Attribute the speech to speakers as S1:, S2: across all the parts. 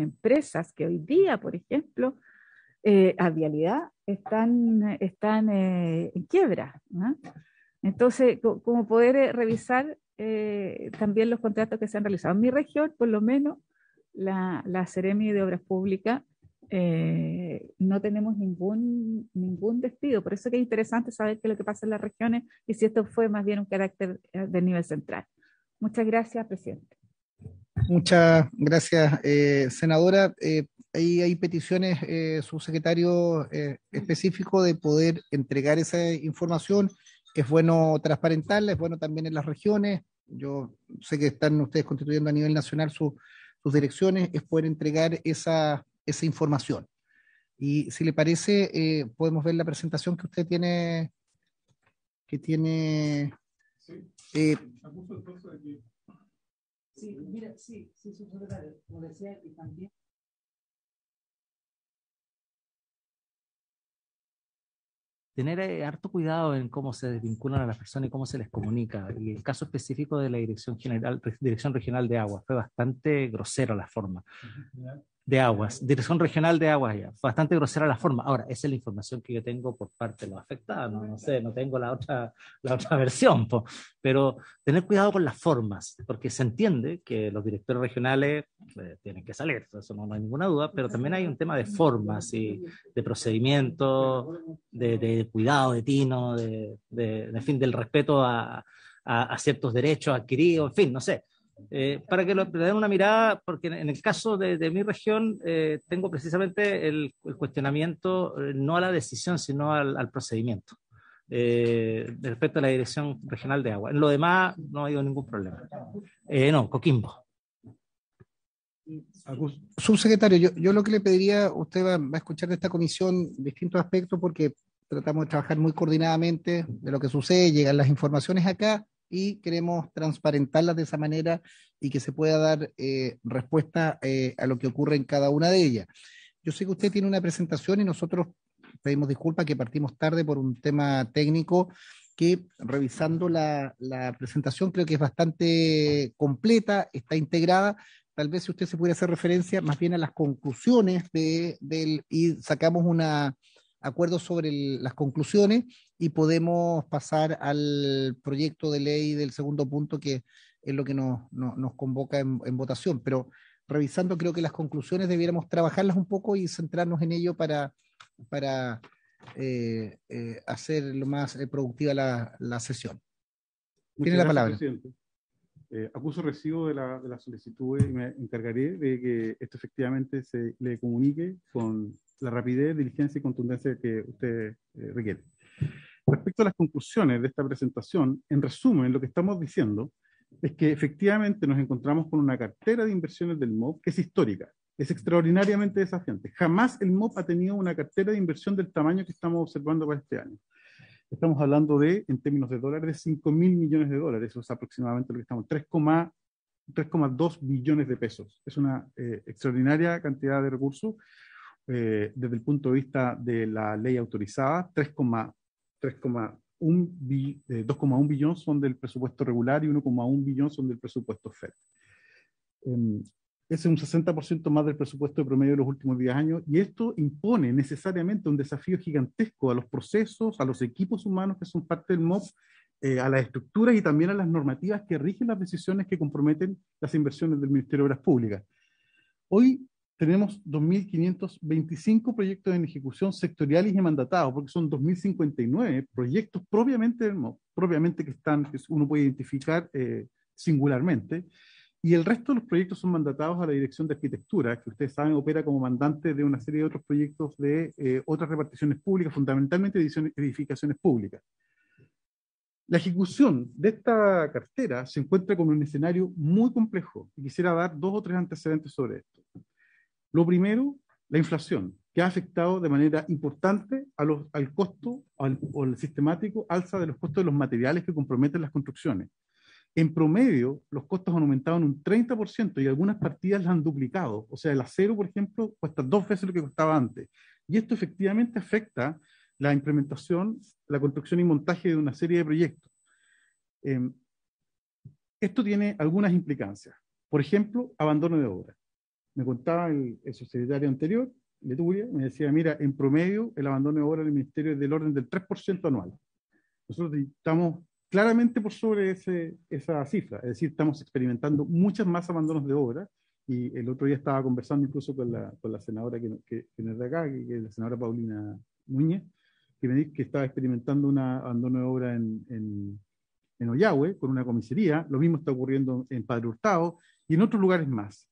S1: empresas que hoy día, por ejemplo, eh, a vialidad están, están eh, en quiebra. Entonces, como poder eh, revisar también los contratos que se han realizado. En mi región, por lo menos, la, la Ceremi de Obras Públicas no tenemos ningún, ningún despido. Por eso que es interesante saber qué es lo que pasa en las regiones y si esto fue más bien un carácter del nivel central. Muchas gracias, presidente.
S2: Muchas gracias, senadora hay, hay peticiones, eh, subsecretario eh, específico, de poder entregar esa información. Es bueno transparentarla, es bueno también en las regiones. Yo sé que están ustedes constituyendo a nivel nacional sus direcciones, es poder entregar esa, esa información. Y si le parece, eh, podemos ver la presentación que usted tiene, que tiene. Sí. Sí, mira, sí, sí, subsecretario, como decía, y también.
S3: tener eh, harto cuidado en cómo se desvinculan a las personas y cómo se les comunica. Y el caso específico de la Dirección General, Dirección Regional de Agua fue bastante grosera la forma de aguas, Dirección Regional de Aguas ya. Bastante grosera la forma. Ahora, esa es la información que yo tengo por parte de los afectados, no, sé, no tengo la otra, la otra versión, pero tener cuidado con las formas, porque se entiende que los directores regionales eh, tienen que salir, eso no, hay ninguna duda, pero también hay un tema de formas y de procedimiento, de, cuidado, de tino, de, de, fin, del respeto a, a ciertos derechos adquiridos, en fin, no sé eh, para que lo, le den una mirada, porque en el caso de, mi región eh, tengo precisamente el, cuestionamiento eh, no a la decisión, sino al, procedimiento respecto a la Dirección Regional de Agua. En lo demás no ha habido ningún problema. no, Coquimbo.
S2: Subsecretario, yo, lo que le pediría, usted va, a escuchar de esta comisión distintos aspectos porque tratamos de trabajar muy coordinadamente de lo que sucede, llegan las informaciones acá, y queremos transparentarlas de esa manera y que se pueda dar eh, respuesta eh, a lo que ocurre en cada una de ellas. Yo sé que usted tiene una presentación y nosotros pedimos disculpas que partimos tarde por un tema técnico que revisando la, presentación creo que es bastante completa, está integrada. Tal vez si usted se pudiera hacer referencia más bien a las conclusiones de, del, y sacamos una, acuerdo sobre las conclusiones y podemos pasar al proyecto de ley del segundo punto, que es lo que nos, convoca en, votación. Pero revisando, creo que las conclusiones debiéramos trabajarlas un poco y centrarnos en ello para, para eh, eh, hacer lo más eh, productiva la, sesión. Tiene la palabra.
S4: acuso recibo de la, de la solicitud y me encargaré de que esto efectivamente se le comunique con la rapidez, diligencia y contundencia que usted eh, requiere. Respecto a las conclusiones de esta presentación, en resumen, lo que estamos diciendo es que efectivamente nos encontramos con una cartera de inversiones del MOB que es histórica, es extraordinariamente desafiante. Jamás el MOB ha tenido una cartera de inversión del tamaño que estamos observando para este año. Estamos hablando de, en términos de dólares, de 5 mil millones de dólares, eso es aproximadamente lo que estamos, 3,2 billones de pesos. Es una eh, extraordinaria cantidad de recursos eh, desde el punto de vista de la ley autorizada, 2,1 eh, billones son del presupuesto regular y 1,1 billón son del presupuesto FED. Eh, ese es un 60% más del presupuesto de promedio de los últimos 10 años y esto impone necesariamente un desafío gigantesco a los procesos, a los equipos humanos que son parte del MOP, eh, a las estructuras y también a las normativas que rigen las decisiones que comprometen las inversiones del Ministerio de Obras Públicas. Hoy tenemos 2.525 proyectos en ejecución sectoriales y mandatados, porque son 2.059 proyectos propiamente, propiamente que están, que uno puede identificar eh, singularmente, y el resto de los proyectos son mandatados a la Dirección de Arquitectura, que ustedes saben opera como mandante de una serie de otros proyectos de eh, otras reparticiones públicas, fundamentalmente edificaciones públicas. La ejecución de esta cartera se encuentra con un escenario muy complejo y quisiera dar dos o tres antecedentes sobre esto. Lo primero, la inflación, que ha afectado de manera importante al costo o al sistemático alza de los costos de los materiales que comprometen las construcciones. En promedio, los costos han aumentado en un 30% y algunas partidas las han duplicado. O sea, el acero, por ejemplo, cuesta dos veces lo que costaba antes. Y esto efectivamente afecta la implementación, la construcción y montaje de una serie de proyectos. Em, esto tiene algunas implicancias. Por ejemplo, abandono de obra. Me contaba el, el subsecretario anterior, Leturia, me decía, mira, en promedio el abandono de obra del ministerio es del orden del 3% anual. Nosotros estamos claramente por sobre ese, esa cifra, es decir, estamos experimentando muchas más abandonos de obra y el otro día estaba conversando incluso con la, con la senadora que, que, que es de acá, que, es la senadora Paulina Núñez, que me dice que estaba experimentando un abandono de obra en, en, en Oyahue con una comisaría, lo mismo está ocurriendo en Padre Hurtado y en otros lugares más.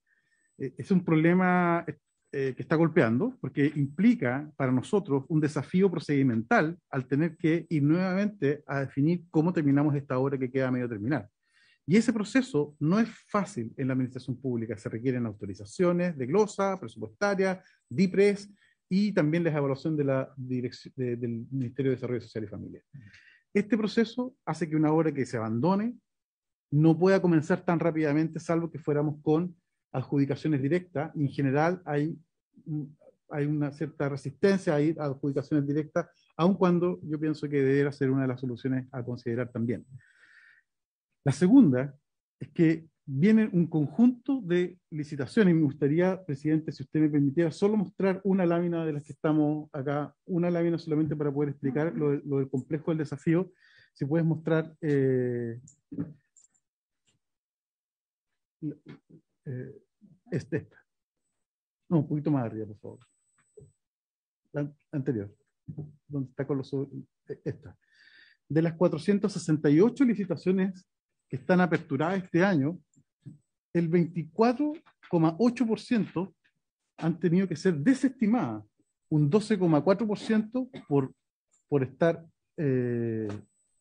S4: Eh, es un problema eh, que está golpeando, porque implica para nosotros un desafío procedimental al tener que ir nuevamente a definir cómo terminamos esta obra que queda medio terminar. Y ese proceso no es fácil en la administración pública, se requieren autorizaciones de glosa, presupuestaria, DIPRES y también la evaluación de la dirección, de, del Ministerio de Desarrollo Social y Familia. Este proceso hace que una obra que se abandone no pueda comenzar tan rápidamente, salvo que fuéramos con adjudicaciones directas, en general hay, hay una cierta resistencia a ir a adjudicaciones directas, aun cuando yo pienso que debería ser una de las soluciones a considerar también. La segunda es que viene un conjunto de licitaciones, me gustaría, presidente, si usted me permitiera, solo mostrar una lámina de las que estamos acá, una lámina solamente para poder explicar lo, lo del complejo del desafío. Si puedes mostrar... Eh, eh, es esta. No, un poquito más arriba, por favor. La anterior. ¿Dónde está con los esta. De las 468 licitaciones que están aperturadas este año, el 24,8% han tenido que ser desestimadas, un 12,4% por, por estar, eh,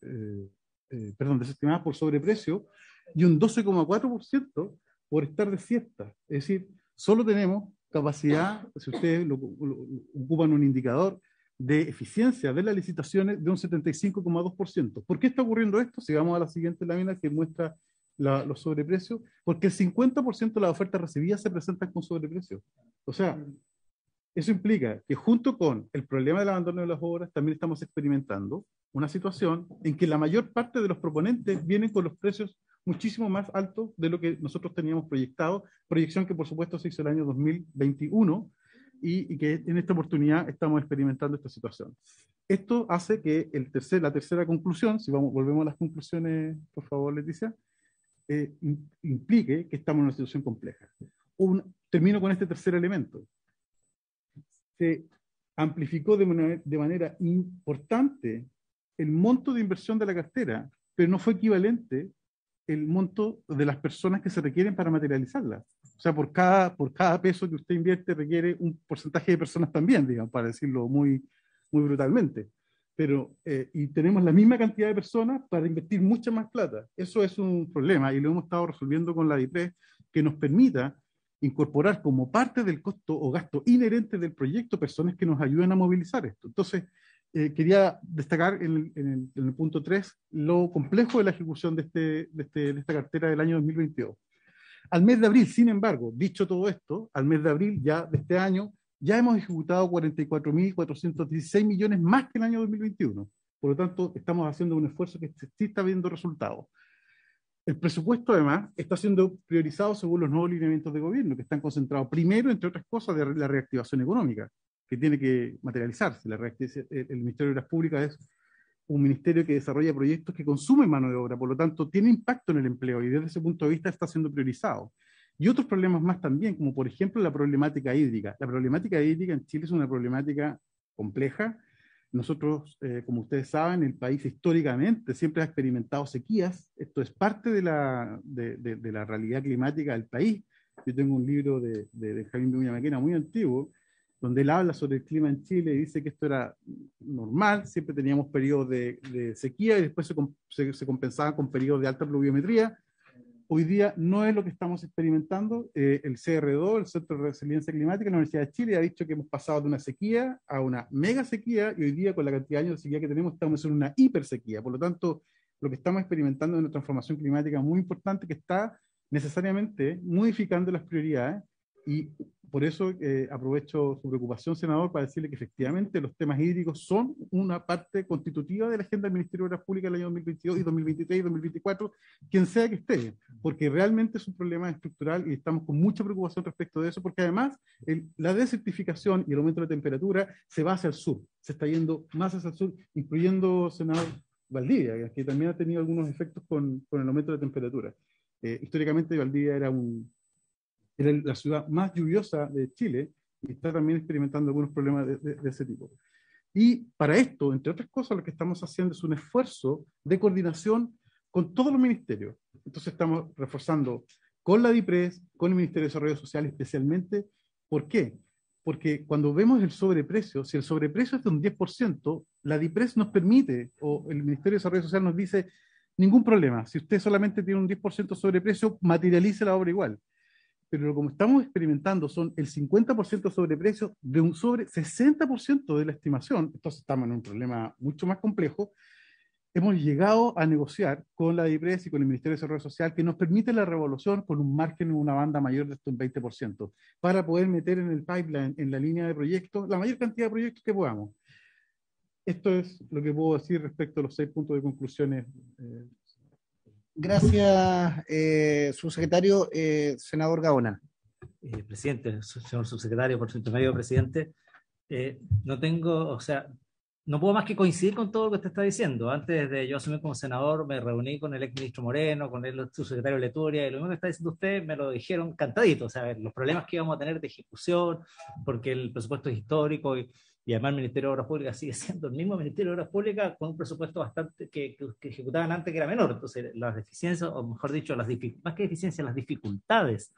S4: eh, eh, perdón, desestimadas por sobreprecio y un 12,4% por estar de siesta. Es decir, solo tenemos capacidad, si ustedes lo, lo, ocupan un indicador de eficiencia de las licitaciones de un 75,2%. ¿Por qué está ocurriendo esto? Si vamos a la siguiente lámina que muestra la, los sobreprecios, porque el 50% de las ofertas recibidas se presentan con sobreprecio. O sea, eso implica que junto con el problema del abandono de las obras, también estamos experimentando una situación en que la mayor parte de los proponentes vienen con los precios muchísimo más alto de lo que nosotros teníamos proyectado, proyección que por supuesto se hizo el año 2021 y, y que en esta oportunidad estamos experimentando esta situación. Esto hace que el tercer, la tercera conclusión, si vamos, volvemos a las conclusiones, por favor, Leticia, eh, implique que estamos en una situación compleja. Termino con este tercer elemento. Se amplificó de manera, de manera importante el monto de inversión de la cartera, pero no fue equivalente el monto de las personas que se requieren para materializarla. O sea, por cada, por cada peso que usted invierte requiere un porcentaje de personas también, digamos, para decirlo muy, muy brutalmente. Pero, eh, y tenemos la misma cantidad de personas para invertir mucha más plata. Eso es un problema y lo hemos estado resolviendo con la DIPRE, que nos permita incorporar como parte del costo o gasto inherente del proyecto personas que nos ayuden a movilizar esto. Entonces, eh, quería destacar en en, el, en el, punto 3 lo complejo de la ejecución de, este, de, este, de, esta cartera del año 2022. Al mes de abril, sin embargo, dicho todo esto, al mes de abril ya de este año, ya hemos ejecutado 44.416 millones más que el año 2021. Por lo tanto, estamos haciendo un esfuerzo que sí está viendo resultados. El presupuesto, además, está siendo priorizado según los nuevos lineamientos de gobierno, que están concentrados primero, entre otras cosas, de la reactivación económica que tiene que materializarse. La el Ministerio de Obras Públicas es un ministerio que desarrolla proyectos que consumen mano de obra, por lo tanto tiene impacto en el empleo y desde ese punto de vista está siendo priorizado. Y otros problemas más también, como por ejemplo la problemática hídrica. La problemática hídrica en Chile es una problemática compleja. Nosotros, eh, como ustedes saben, el país históricamente siempre ha experimentado sequías. Esto es parte de la, realidad climática del país. Yo tengo un libro de, de Benjamín Viña muy antiguo, donde él habla sobre el clima en Chile y dice que esto era normal, siempre teníamos periodos de, sequía y después se, se, se, compensaban con periodos de alta pluviometría. Hoy día no es lo que estamos experimentando. Eh, el CR2, el Centro de Resiliencia Climática de la Universidad de Chile, ha dicho que hemos pasado de una sequía a una mega sequía y hoy día con la cantidad de años de sequía que tenemos estamos en una hipersequía. Por lo tanto, lo que estamos experimentando es una transformación climática muy importante que está necesariamente modificando las prioridades Y por eso eh, aprovecho su preocupación, senador, para decirle que efectivamente los temas hídricos son una parte constitutiva de la agenda del Ministerio de Obras Públicas del año 2022 y 2023 y 2024, quien sea que esté, porque realmente es un problema estructural y estamos con mucha preocupación respecto de eso, porque además la desertificación y el aumento de la temperatura se va hacia el sur, se está yendo más hacia el sur, incluyendo, senador Valdivia, que también ha tenido algunos efectos con, con el aumento de la temperatura. Eh, históricamente Valdivia era un, era la ciudad más lluviosa de Chile y está también experimentando algunos problemas de, ese tipo. Y para esto, entre otras cosas, lo que estamos haciendo es un esfuerzo de coordinación con todos los ministerios. Entonces estamos reforzando con la DIPRES, con el Ministerio de Desarrollo Social especialmente. ¿Por qué? Porque cuando vemos el sobreprecio, si el sobreprecio es de un 10%, la DIPRES nos permite, o el Ministerio de Desarrollo Social nos dice, ningún problema, si usted solamente tiene un 10% sobreprecio, materialice la obra igual pero como estamos experimentando son el 50% sobreprecio de un sobre 60% de la estimación, entonces estamos en un problema mucho más complejo, hemos llegado a negociar con la DIPRES y con el Ministerio de Desarrollo Social que nos permite la revolución con un margen en una banda mayor de un 20%, para poder meter en el pipeline, en la línea de proyectos, la mayor cantidad de proyectos que podamos. Esto es lo que puedo decir respecto a los seis puntos de conclusiones eh,
S2: Gracias, eh, subsecretario. Eh, senador Gaona.
S3: Eh, presidente, señor subsecretario, por su intermedio, presidente. Eh, no tengo, o sea, no puedo más que coincidir con todo lo que usted está diciendo. Antes de yo asumir como senador, me reuní con el ex ministro Moreno, con el subsecretario Leturia, y lo mismo que está diciendo usted me lo dijeron cantadito. O sea, los problemas que íbamos a tener de ejecución, porque el presupuesto es histórico y y además el Ministerio de Obras Públicas sigue siendo el mismo Ministerio de Obras Públicas con un presupuesto bastante que, que, ejecutaban antes que era menor. Entonces, las deficiencias, o mejor dicho, las más que deficiencias, las dificultades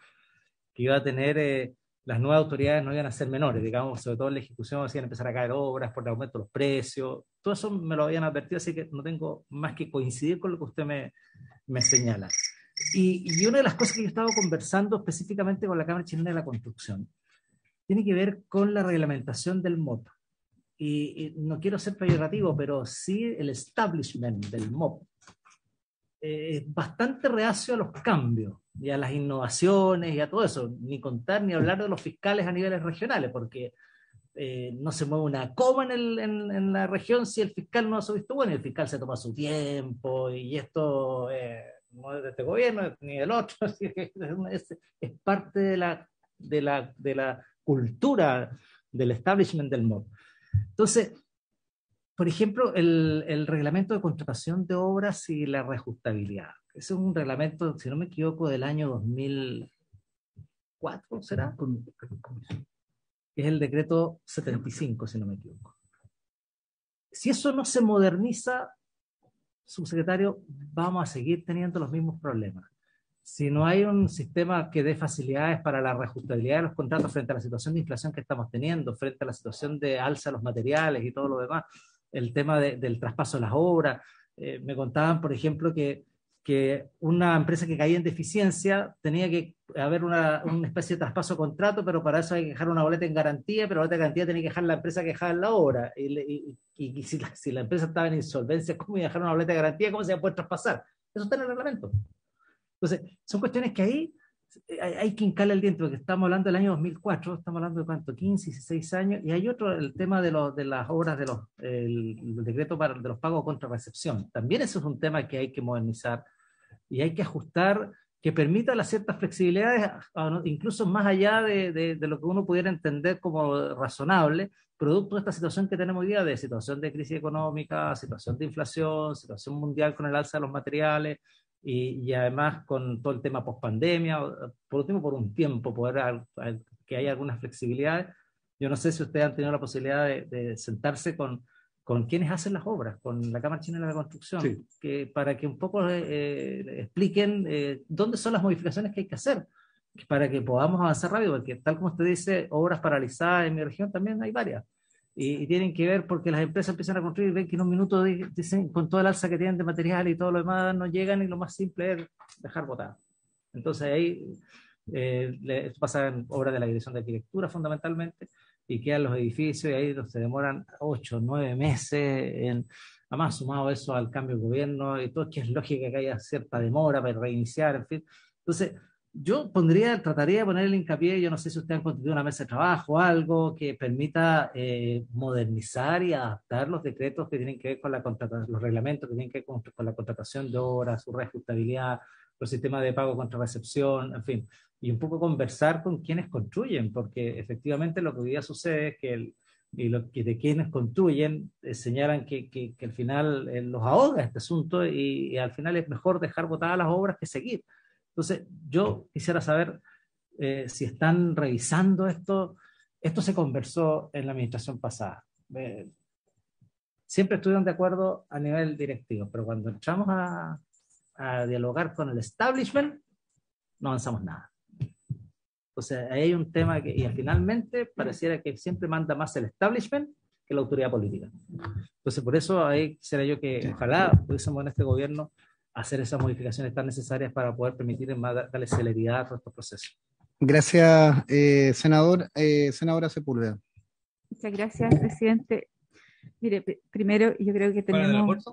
S3: que iba a tener eh, las nuevas autoridades no iban a ser menores, digamos, sobre todo en la ejecución, iban a empezar a caer obras por el aumento de los precios, todo eso me lo habían advertido, así que no tengo más que coincidir con lo que usted me, me señala. Y, y una de las cosas que yo estaba conversando específicamente con la Cámara Chilena de la Construcción, tiene que ver con la reglamentación del MOP. Y, no quiero ser peyorativo, pero sí el establishment del MOP eh, es bastante reacio a los cambios y a las innovaciones y a todo eso, ni contar ni hablar de los fiscales a niveles regionales, porque eh, no se mueve una coma en, el, en, la región si el fiscal no ha visto bueno, el fiscal se toma su tiempo y esto eh, no es de este gobierno ni del otro, es, es parte de la, de la, de la cultura del establishment del MOB. Entonces, por ejemplo, el, el, reglamento de contratación de obras y la reajustabilidad. Ese es un reglamento, si no me equivoco, del año 2004, ¿será? Es el decreto 75, si no me equivoco. Si eso no se moderniza, subsecretario, vamos a seguir teniendo los mismos problemas si no hay un sistema que dé facilidades para la reajustabilidad de los contratos frente a la situación de inflación que estamos teniendo, frente a la situación de alza de los materiales y todo lo demás, el tema del traspaso de las obras. Eh, me contaban, por ejemplo, que, que, una empresa que caía en deficiencia tenía que haber una, una, especie de traspaso de contrato, pero para eso hay que dejar una boleta en garantía, pero la boleta en garantía tenía que dejar la empresa que dejaba en la obra. Y, y, si, la, si, la, empresa estaba en insolvencia, ¿cómo iba a dejar una boleta de garantía? ¿Cómo se poder traspasar? Eso está en el reglamento. Entonces, son cuestiones que ahí hay, que hincarle el diente, porque estamos hablando del año 2004, estamos hablando de cuánto, 15, 16 años, y hay otro, el tema de, los, de las obras, de los, el, decreto para, de los pagos contra recepción. También eso es un tema que hay que modernizar y hay que ajustar que permita las ciertas flexibilidades, incluso más allá de, de, de, lo que uno pudiera entender como razonable, producto de esta situación que tenemos hoy día, de situación de crisis económica, situación de inflación, situación mundial con el alza de los materiales, y, además con todo el tema post-pandemia, por último, por un tiempo, poder que haya algunas flexibilidades. Yo no sé si ustedes han tenido la posibilidad de, sentarse con, con quienes hacen las obras, con la Cámara China de la Construcción, que, para que un poco eh, eh, expliquen eh, dónde son las modificaciones que hay que hacer, para que podamos avanzar rápido, porque tal como usted dice, obras paralizadas en mi región también hay varias y, tienen que ver porque las empresas empiezan a construir y ven que en un minuto dicen, con todo el alza que tienen de material y todo lo demás no llegan y lo más simple es dejar botar. Entonces ahí eh, pasa en obras de la dirección de arquitectura fundamentalmente y quedan los edificios y ahí se demoran ocho, nueve meses en, además sumado eso al cambio de gobierno y todo, que es lógico que haya cierta demora para reiniciar, en fin. Entonces, yo pondría, trataría de poner el hincapié, yo no sé si ustedes han constituido una mesa de trabajo, algo que permita eh, modernizar y adaptar los decretos que tienen que ver con la contratación, los reglamentos que tienen que ver con, la contratación de obras, su reajustabilidad, los sistemas de pago contra recepción, en fin, y un poco conversar con quienes construyen, porque efectivamente lo que hoy día sucede es que el, y que de quienes construyen eh, señalan que, que, que, al final eh, los ahoga este asunto y, y, al final es mejor dejar botadas las obras que seguir. Entonces, yo quisiera saber eh, si están revisando esto. Esto se conversó en la administración pasada. Eh, siempre estuvieron de acuerdo a nivel directivo, pero cuando entramos a, a dialogar con el establishment, no avanzamos nada. Entonces, ahí hay un tema que, y finalmente pareciera que siempre manda más el establishment que la autoridad política. Entonces, por eso ahí quisiera yo que ojalá pudiésemos en este gobierno hacer esas modificaciones tan necesarias para poder permitir más darle celeridad a todo este proceso.
S2: Gracias, eh, senador. Eh, senadora Sepúlveda.
S1: Muchas gracias, presidente. Mire, primero yo creo que tenemos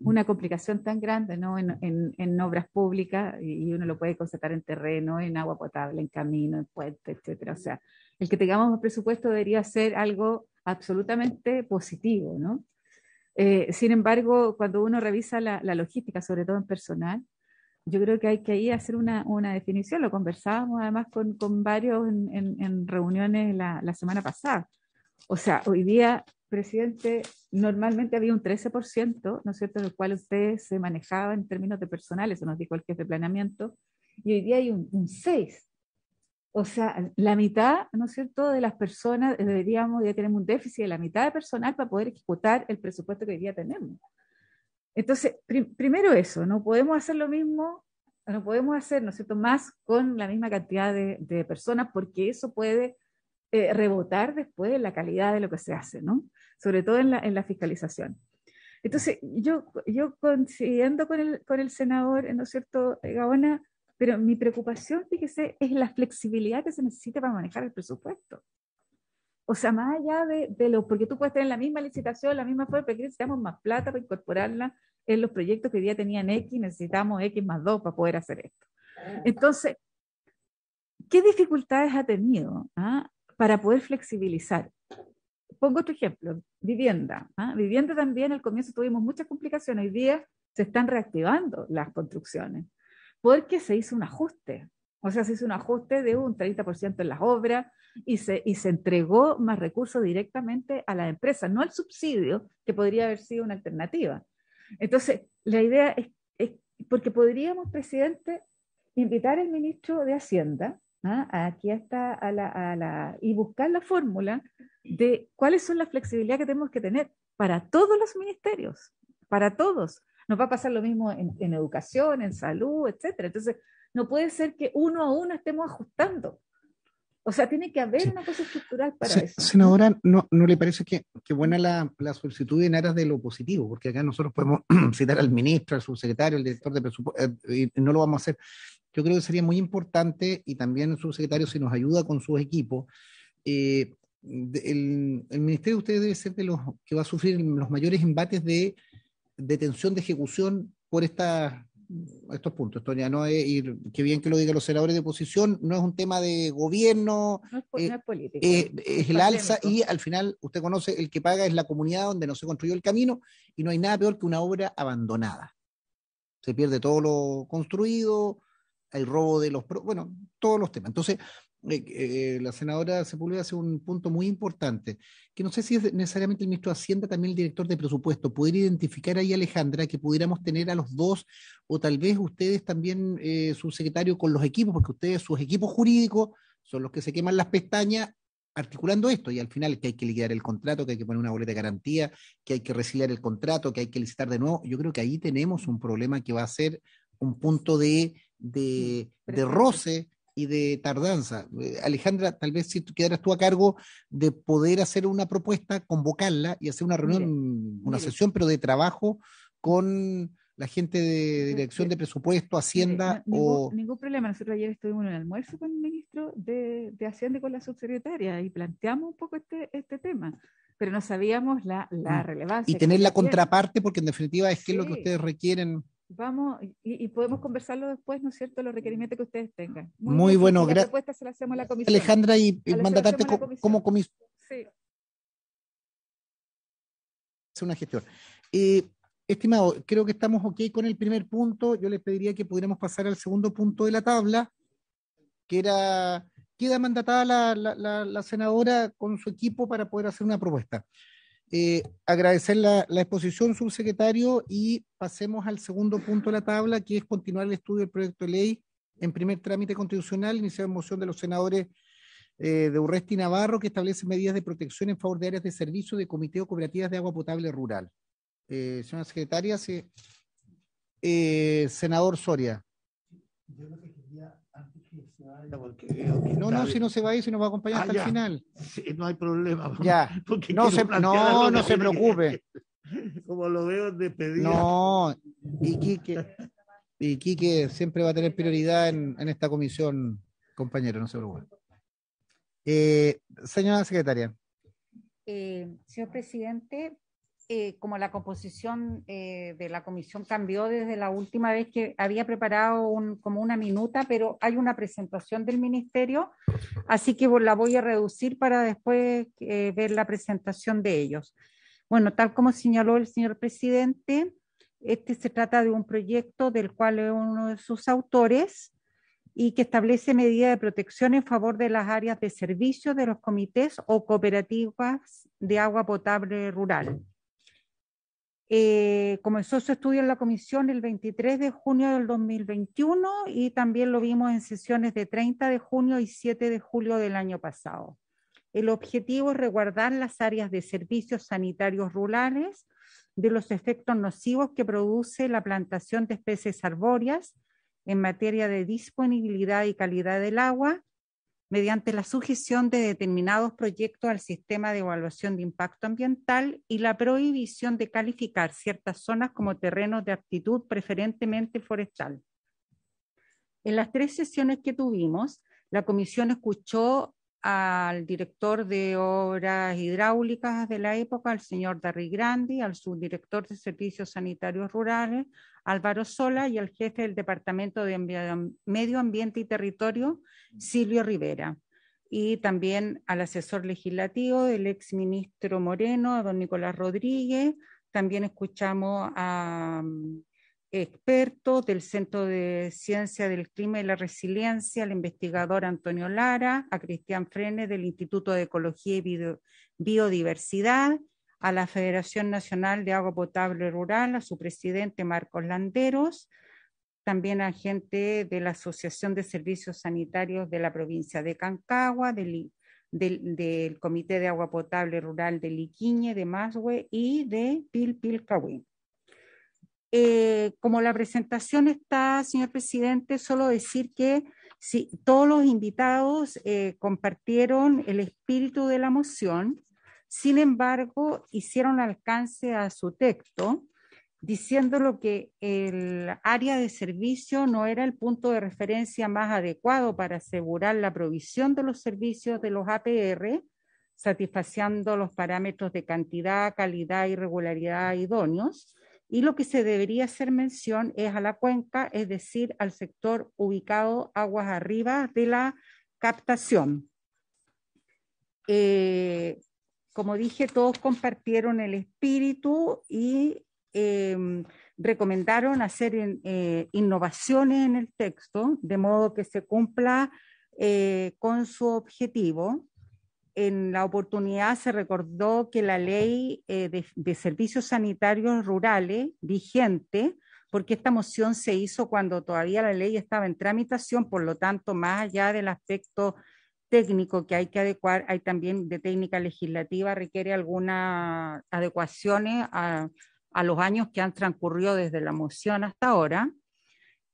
S1: una complicación tan grande ¿no? en, en, en obras públicas y uno lo puede constatar en terreno, en agua potable, en camino, en puente, etcétera. O sea, el que tengamos un presupuesto debería ser algo absolutamente positivo, ¿no? Eh, sin embargo, cuando uno revisa la, la, logística, sobre todo en personal, yo creo que hay que ahí hacer una, una definición. Lo conversábamos además con, con varios en, en, en reuniones la, la, semana pasada. O sea, hoy día, presidente, normalmente había un 13%, ¿no es cierto?, del cual usted se manejaba en términos de personal, eso nos dijo el jefe de planeamiento, y hoy día hay un, un 6%. O sea, la mitad, ¿no es cierto?, de las personas deberíamos, ya tenemos un déficit de la mitad de personal para poder ejecutar el presupuesto que hoy día tenemos. Entonces, prim primero eso, no podemos hacer lo mismo, no podemos hacer, ¿no es cierto?, más con la misma cantidad de, personas porque eso puede eh, rebotar después la calidad de lo que se hace, ¿no? Sobre todo en la, en la fiscalización. Entonces, yo, yo coincidiendo con el, con el senador, ¿no es cierto?, Gaona, pero mi preocupación, fíjese, es la flexibilidad que se necesita para manejar el presupuesto. O sea, más allá de, de lo, porque tú puedes tener la misma licitación, la misma fuerza, pero necesitamos más plata para incorporarla en los proyectos que hoy tenían X, necesitamos X más 2 para poder hacer esto. Entonces, ¿qué dificultades ha tenido ah, para poder flexibilizar? Pongo otro ejemplo, vivienda. ¿ah? Vivienda también, al comienzo tuvimos muchas complicaciones, hoy día se están reactivando las construcciones porque se hizo un ajuste. O sea, se hizo un ajuste de un 30% en las obras y se, y se entregó más recursos directamente a la empresa, no al subsidio, que podría haber sido una alternativa. Entonces, la idea es, porque podríamos, presidente, invitar al ministro de Hacienda ¿ah? aquí hasta a la, a la, y buscar la fórmula de cuáles son las flexibilidades que tenemos que tener para todos los ministerios, para todos, nos va a pasar lo mismo en, en educación, en salud, etcétera. Entonces, no puede ser que uno a uno estemos ajustando. O sea, tiene que haber sí. una cosa estructural para eso.
S2: Senadora, ¿no, ¿no le parece que, que buena la, la, solicitud en aras de lo positivo? Porque acá nosotros podemos citar al ministro, al subsecretario, al director de presupuesto, eh, y no lo vamos a hacer. Yo creo que sería muy importante, y también el subsecretario, si nos ayuda con sus equipos, eh, el, el, ministerio de ustedes debe ser de los que va a sufrir los mayores embates de detención de ejecución por esta, estos puntos. Esto ya no es, y qué bien que lo digan los senadores de oposición, no es un tema de gobierno,
S1: no es, eh, no es, político,
S2: eh, es el alza y al final usted conoce, el que paga es la comunidad donde no se construyó el camino y no hay nada peor que una obra abandonada. Se pierde todo lo construido, hay robo de los, bueno, todos los temas. Entonces, eh, eh, la senadora Sepúlveda hace un punto muy importante, que no sé si es necesariamente el ministro de Hacienda, también el director de presupuesto, poder identificar ahí, Alejandra, que pudiéramos tener a los dos, o tal vez ustedes también, eh, subsecretario, con los equipos, porque ustedes, sus equipos jurídicos, son los que se queman las pestañas articulando esto y al final que hay que liquidar el contrato, que hay que poner una boleta de garantía, que hay que resiliar el contrato, que hay que licitar de nuevo. Yo creo que ahí tenemos un problema que va a ser un punto de, de, de roce y de tardanza. Alejandra, tal vez si tú quedaras tú a cargo de poder hacer una propuesta, convocarla y hacer una reunión, mire, una mire. sesión, pero de trabajo con la gente de dirección de presupuesto, Hacienda
S1: mire,
S2: o...
S1: Ningún, ningún, problema. Nosotros ayer estuvimos en almuerzo con el ministro de, de, Hacienda y con la subsecretaria y planteamos un poco este, este tema, pero no sabíamos la, la relevancia.
S2: Y tener la contraparte, porque en definitiva es que sí. es lo que ustedes requieren
S1: Vamos, y, podemos conversarlo después, ¿no es cierto? Los requerimientos que ustedes tengan.
S2: Muy, bueno,
S1: gracias. se la hacemos a la comisión.
S2: Alejandra, y, mandatarte como comisión. Sí. Una gestión. Eh, estimado, creo que estamos ok con el primer punto. Yo les pediría que pudiéramos pasar al segundo punto de la tabla, que era, queda mandatada la, la, la senadora con su equipo para poder hacer una propuesta. Eh, agradecer la, exposición, subsecretario, y pasemos al segundo punto de la tabla, que es continuar el estudio del proyecto de ley en primer trámite constitucional, iniciado en moción de los senadores eh, de Urresti Navarro, que establece medidas de protección en favor de áreas de servicio de comité o cooperativas de agua potable rural. Eh, señora secretaria, sí. senador Soria. No, no, si no se va a ir, si nos va a acompañar hasta el final.
S5: no hay problema.
S2: Ya. No se, no, no se preocupe.
S5: Como lo veo despedido.
S2: No, y Quique, y Quique siempre va a tener prioridad en, en esta comisión, compañero, no se preocupe. Eh, señora secretaria.
S6: Eh, señor presidente, eh, como la composición eh, de la comisión cambió desde la última vez que había preparado un, como una minuta, pero hay una presentación del ministerio, así que la voy a reducir para después eh, ver la presentación de ellos. Bueno, tal como señaló el señor presidente, este se trata de un proyecto del cual es uno de sus autores y que establece medidas de protección en favor de las áreas de servicio de los comités o cooperativas de agua potable rural. Eh, comenzó su estudio en la comisión el 23 de junio del 2021 y también lo vimos en sesiones de 30 de junio y 7 de julio del año pasado. El objetivo es resguardar las áreas de servicios sanitarios rurales de los efectos nocivos que produce la plantación de especies arbóreas en materia de disponibilidad y calidad del agua, mediante la sujeción de determinados proyectos al sistema de evaluación de impacto ambiental y la prohibición de calificar ciertas zonas como terrenos de aptitud preferentemente forestal. En las tres sesiones que tuvimos, la comisión escuchó al director de obras hidráulicas de la época, al señor Darry Grandi, al subdirector de servicios sanitarios rurales, Álvaro Sola, y al jefe del Departamento de Medio Ambiente y Territorio, Silvio Rivera. Y también al asesor legislativo del ex ministro Moreno, don Nicolás Rodríguez. También escuchamos a expertos del Centro de Ciencia del Clima y la Resiliencia, al investigador Antonio Lara, a Cristian Frenes del Instituto de Ecología y Biodiversidad, a la Federación Nacional de Agua Potable Rural, a su presidente Marcos Landeros, también a gente de la Asociación de Servicios Sanitarios de la provincia de Cancagua, del, del, Comité de Agua Potable Rural de Liquiñe, de Masue y de Pilpilcahuín. Eh, como la presentación está, señor presidente, solo decir que si, todos los invitados eh, compartieron el espíritu de la moción, sin embargo, hicieron alcance a su texto diciéndolo que el área de servicio no era el punto de referencia más adecuado para asegurar la provisión de los servicios de los APR, satisfaciendo los parámetros de cantidad, calidad y regularidad idóneos, y lo que se debería hacer mención es a la cuenca, es decir, al sector ubicado aguas arriba de la captación. Eh, como dije, todos compartieron el espíritu y em, recomendaron hacer eh, innovaciones en el texto, de modo que se cumpla eh, con su objetivo en la oportunidad se recordó que la ley eh, de, servicios sanitarios rurales vigente, porque esta moción se hizo cuando todavía la ley estaba en tramitación, por lo tanto, más allá del aspecto técnico que hay que adecuar, hay también de técnica legislativa, requiere algunas adecuaciones a, a los años que han transcurrido desde la moción hasta ahora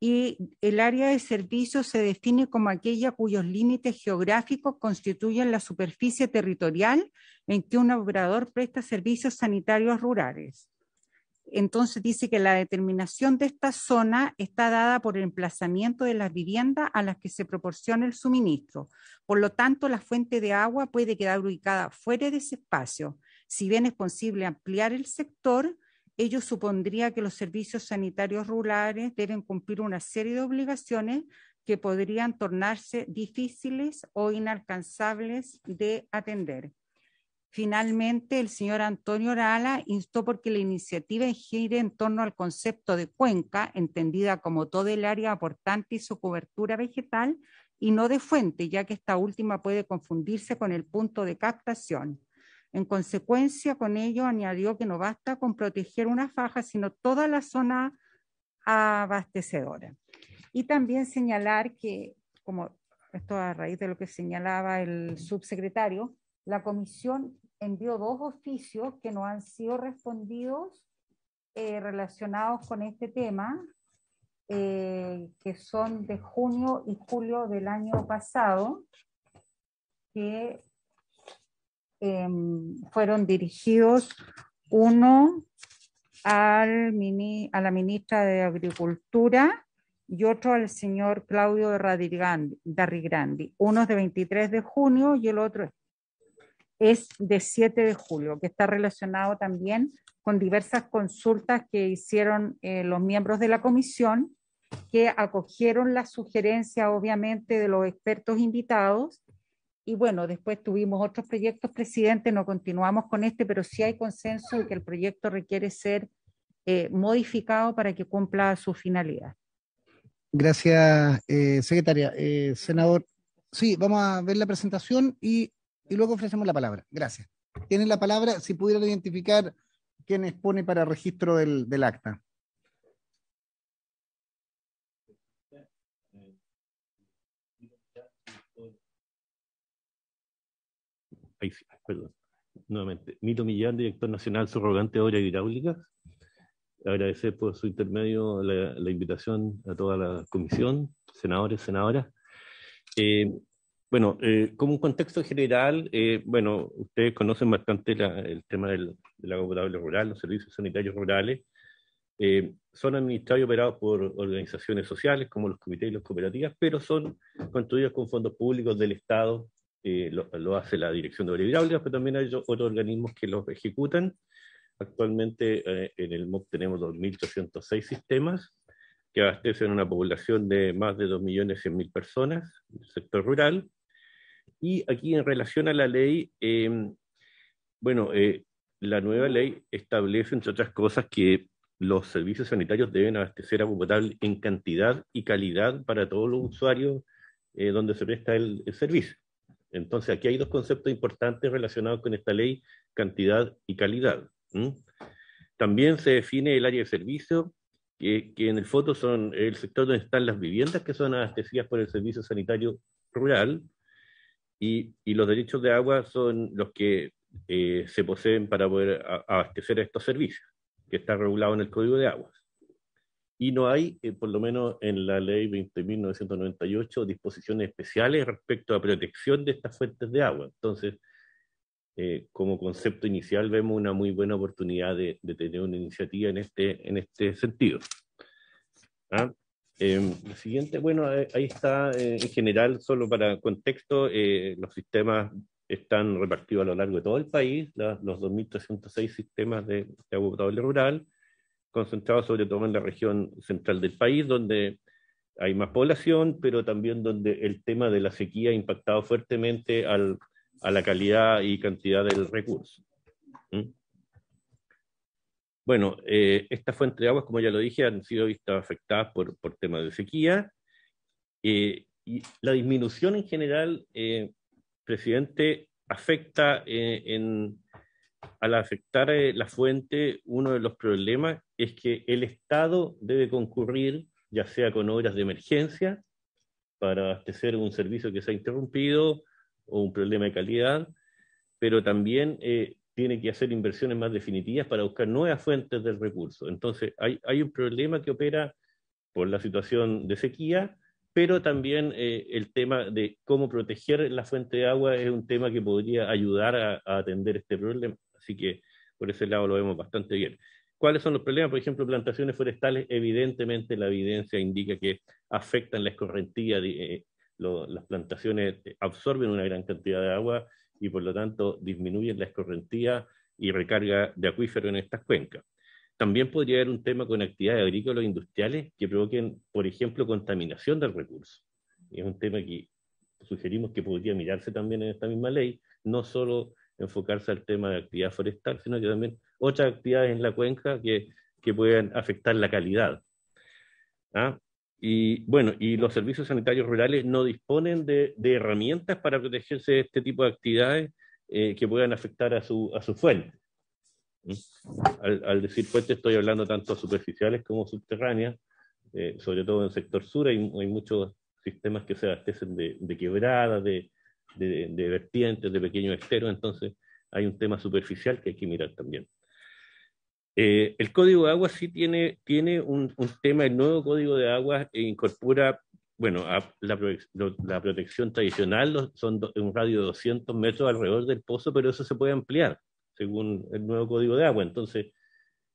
S6: y el área de servicio se define como aquella cuyos límites geográficos constituyen la superficie territorial en que un operador presta servicios sanitarios rurales. Entonces dice que la determinación de esta zona está dada por el emplazamiento de las viviendas a las que se proporciona el suministro. Por lo tanto, la fuente de agua puede quedar ubicada fuera de ese espacio. Si bien es posible ampliar el sector, ello supondría que los servicios sanitarios rurales deben cumplir una serie de obligaciones que podrían tornarse difíciles o inalcanzables de atender. Finalmente, el señor Antonio Orala instó porque la iniciativa gire en torno al concepto de cuenca, entendida como todo el área aportante y su cobertura vegetal, y no de fuente, ya que esta última puede confundirse con el punto de captación. En consecuencia, con ello añadió que no basta con proteger una faja, sino toda la zona abastecedora. Y también señalar que, como esto a raíz de lo que señalaba el subsecretario, la comisión envió dos oficios que no han sido respondidos eh, relacionados con este tema, eh, que son de junio y julio del año pasado, que em, fueron dirigidos uno al a la ministra de Agricultura y otro al señor Claudio Darrigrandi. Uno es de 23 de junio y el otro es de 7 de julio, que está relacionado también con diversas consultas que hicieron eh, los miembros de la comisión que acogieron la sugerencia, obviamente, de los expertos invitados. Y bueno, después tuvimos otros proyectos, presidente, no continuamos con este, pero sí hay consenso de que el proyecto requiere ser eh, modificado para que cumpla su finalidad.
S2: Gracias, eh, secretaria. Eh, senador, sí, vamos a ver la presentación y, y, luego ofrecemos la palabra. Gracias. Tienen la palabra, si pudieran identificar quién expone para registro del, del acta.
S7: Sí, perdón, nuevamente, Mito Millán, director nacional subrogante de obras hidráulicas. Agradecer por su intermedio la, invitación a toda la comisión, senadores, senadoras. Eh, bueno, eh, como un contexto general, eh, bueno, ustedes conocen bastante el tema del, del agua potable rural, los servicios sanitarios rurales. son administrados y operados por organizaciones sociales como los comités y las cooperativas, pero son construidos con fondos públicos del Estado eh, lo, hace la Dirección de Obras Hidráulicas, pero también hay otros organismos que los ejecutan. Actualmente eh, en el MOP tenemos 2.306 sistemas que abastecen una población de más de 2.100.000 personas del sector rural. Y aquí en relación a la ley, em, bueno, eh, la nueva ley establece, entre otras cosas, que los servicios sanitarios deben abastecer agua potable en cantidad y calidad para todos los usuarios donde se presta el servicio. Entonces, aquí hay dos conceptos importantes relacionados con esta ley, cantidad y calidad. También se define el área de servicio, que, en el foto son el sector donde están las viviendas que son abastecidas por el servicio sanitario rural, y, los derechos de agua son los que eh, se poseen para poder abastecer a estos servicios, que está regulado en el Código de Aguas y no hay, eh, por lo menos en la ley 20.998, disposiciones especiales respecto a protección de estas fuentes de agua. Entonces, eh, como concepto inicial vemos una muy buena oportunidad de, tener una iniciativa en este, en este sentido. ¿Ah? Em, siguiente, bueno, eh, ahí está en general, solo para contexto, los sistemas están repartidos a lo largo de todo el país, los 2.306 sistemas de agua potable rural, concentrado sobre todo en la región central del país, donde hay más población, pero también donde el tema de la sequía ha impactado fuertemente a la calidad y cantidad del recurso. ¿Mm? Bueno, eh, estas fuentes de aguas, como ya lo dije, han sido vistas afectadas por, por temas de sequía. Eh, y la disminución en general, eh, presidente, afecta en, al afectar eh, la fuente, uno de los problemas es que el Estado debe concurrir, ya sea con obras de emergencia, para abastecer un servicio que se ha interrumpido o un problema de calidad, pero también eh, tiene que hacer inversiones más definitivas para buscar nuevas fuentes del recurso. Entonces, hay, un problema que opera por la situación de sequía, pero también eh, el tema de cómo proteger la fuente de agua es un tema que podría ayudar a atender este problema. Así que por ese lado lo vemos bastante bien. ¿Cuáles son los problemas? Por ejemplo, plantaciones forestales, evidentemente la evidencia indica que afectan la escorrentía, eh, las plantaciones absorben una gran cantidad de agua y por lo tanto disminuyen la escorrentía y recarga de acuífero en estas cuencas. también podría haber un tema con actividades agrícolas e industriales que provoquen, por ejemplo, contaminación del recurso. Es un tema que sugerimos que podría mirarse también en esta misma ley, no solo enfocarse al tema de actividad forestal, sino que también otras actividades en la cuenca que, que puedan afectar la calidad. ¿Ah? Y bueno, y los servicios sanitarios rurales no disponen de, de herramientas para protegerse de este tipo de actividades eh, que puedan afectar a su, a su fuente. Al, al, decir fuente estoy hablando tanto superficiales como subterráneas, eh, sobre todo en el sector sur hay, hay muchos sistemas que se abastecen de, de quebradas, de, de, de, vertientes, de pequeños esteros, entonces hay un tema superficial que hay que mirar también. Eh, el código de aguas sí tiene, tiene un, tema, el nuevo código de aguas incorpora, bueno, la, protección tradicional son un radio de 200 metros alrededor del pozo, pero eso se puede ampliar según el nuevo código de agua. Entonces,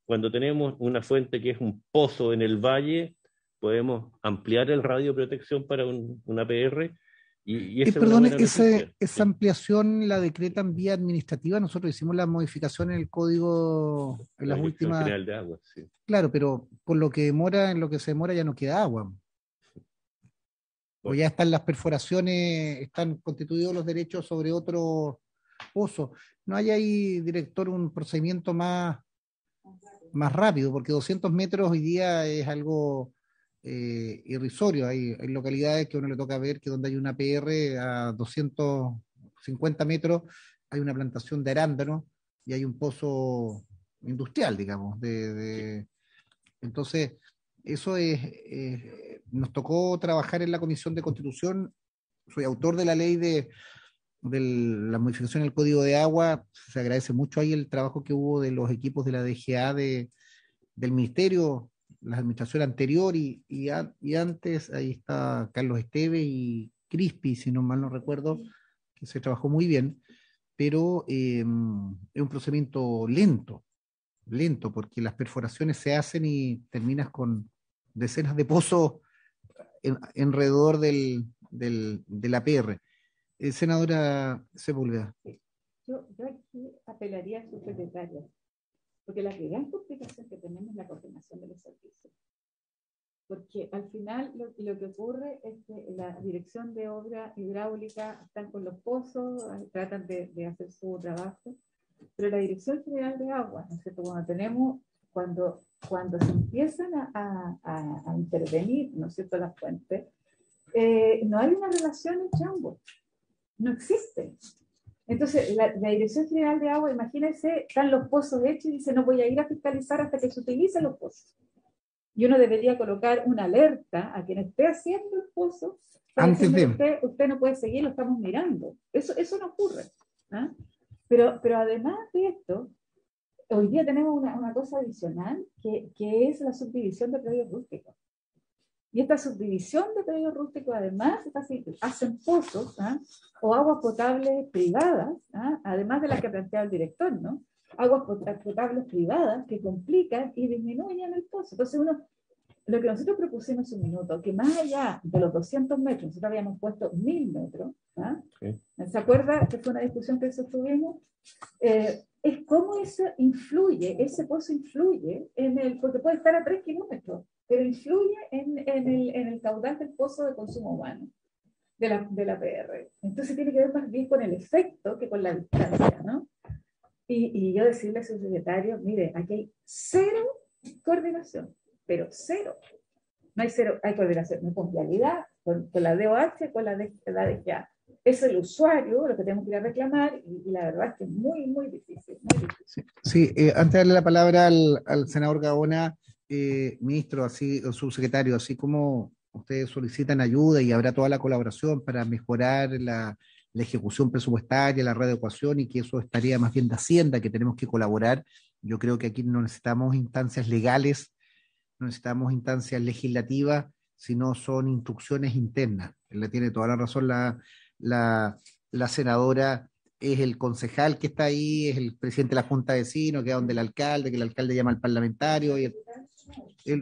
S7: cuando tenemos una fuente que es un pozo en el valle, podemos ampliar el radio de protección para un, una y, y
S2: eh, perdón, ese, esa ampliación la decretan vía administrativa. Nosotros hicimos la modificación en el código en
S7: la
S2: las últimas.
S7: General de agua, sí.
S2: Claro, pero por lo que demora, en lo que se demora ya no queda agua. O ya están las perforaciones, están constituidos los derechos sobre otro pozo. ¿No hay ahí, director, un procedimiento más, más rápido? Porque 200 metros hoy día es algo eh, irrisorio. Hay, hay, localidades que uno le toca ver que donde hay una PR a 250 metros hay una plantación de arándanos y hay un pozo industrial, digamos. De, de... Entonces, eso es, eh, nos tocó trabajar en la Comisión de Constitución. Soy autor de la ley de, de la modificación del Código de Agua. Se agradece mucho ahí el trabajo que hubo de los equipos de la DGA de, del Ministerio, la administración anterior y, y, a, y, antes, ahí está Carlos Esteve y Crispi, si no mal no recuerdo, que se trabajó muy bien, pero eh, es un procedimiento lento, lento, porque las perforaciones se hacen y terminas con decenas de pozos en, alrededor del, del, de la PR. Eh, senadora Sepúlveda.
S1: Yo, yo aquí apelaría a su secretario porque la gran complicación que tenemos es la coordinación de los servicios. Porque al final lo, lo, que ocurre es que la dirección de obra hidráulica están con los pozos, tratan de, de hacer su trabajo, pero la Dirección General de Aguas, ¿no es cierto? Cuando tenemos, cuando, cuando se empiezan a, a, a intervenir, ¿no es cierto?, las fuentes, eh, no hay una relación entre ambos, no existe. Entonces, la, la, Dirección General de Agua, imagínense, están los pozos hechos y dice, no voy a ir a fiscalizar hasta que se utilicen los pozos. Y uno debería colocar una alerta a quien esté haciendo el pozo.
S2: Antes de...
S1: Usted, usted, no puede seguir, lo estamos mirando. Eso, eso no ocurre. ¿ah? Pero, pero además de esto, hoy día tenemos una, una cosa adicional que, que, es la subdivisión de predios rústicos. Y esta subdivisión de predios rústicos, además, hacen pozos ¿ah? o aguas potables privadas, ¿ah? además de las que plantea el director, ¿no? Aguas potables privadas que complican y disminuyen el pozo. Entonces, uno, lo que nosotros propusimos un minuto, que más allá de los 200 metros, nosotros habíamos puesto 1000 metros, ¿ah? sí. ¿se acuerda que fue una discusión que sostuvimos? Eh, es cómo eso influye, ese pozo influye en el, porque puede estar a 3 kilómetros pero influye en, en, el, en, el, caudal del pozo de consumo humano de la, de la PR. Entonces tiene que ver más bien con el efecto que con la distancia, ¿no? Y, y yo decirle a su secretario, mire, aquí hay cero coordinación, pero cero. No hay cero, hay coordinación, no con vialidad, con, con la DOH, con la, de, la DGA. Es el usuario lo que tenemos que ir a reclamar y, y, la verdad es que es muy, muy difícil. Muy difícil.
S2: Sí, sí eh, antes de darle la palabra al, al senador Gaona, eh, ministro, así, o subsecretario, así como ustedes solicitan ayuda y habrá toda la colaboración para mejorar la, ejecución presupuestaria, la readecuación y que eso estaría más bien de Hacienda, que tenemos que colaborar. Yo creo que aquí no necesitamos instancias legales, no necesitamos instancias legislativas, sino son instrucciones internas. Le tiene toda la razón la, la, la senadora es el concejal que está ahí, es el presidente de la Junta de Vecinos, que es donde el alcalde, que el alcalde llama al parlamentario, y el,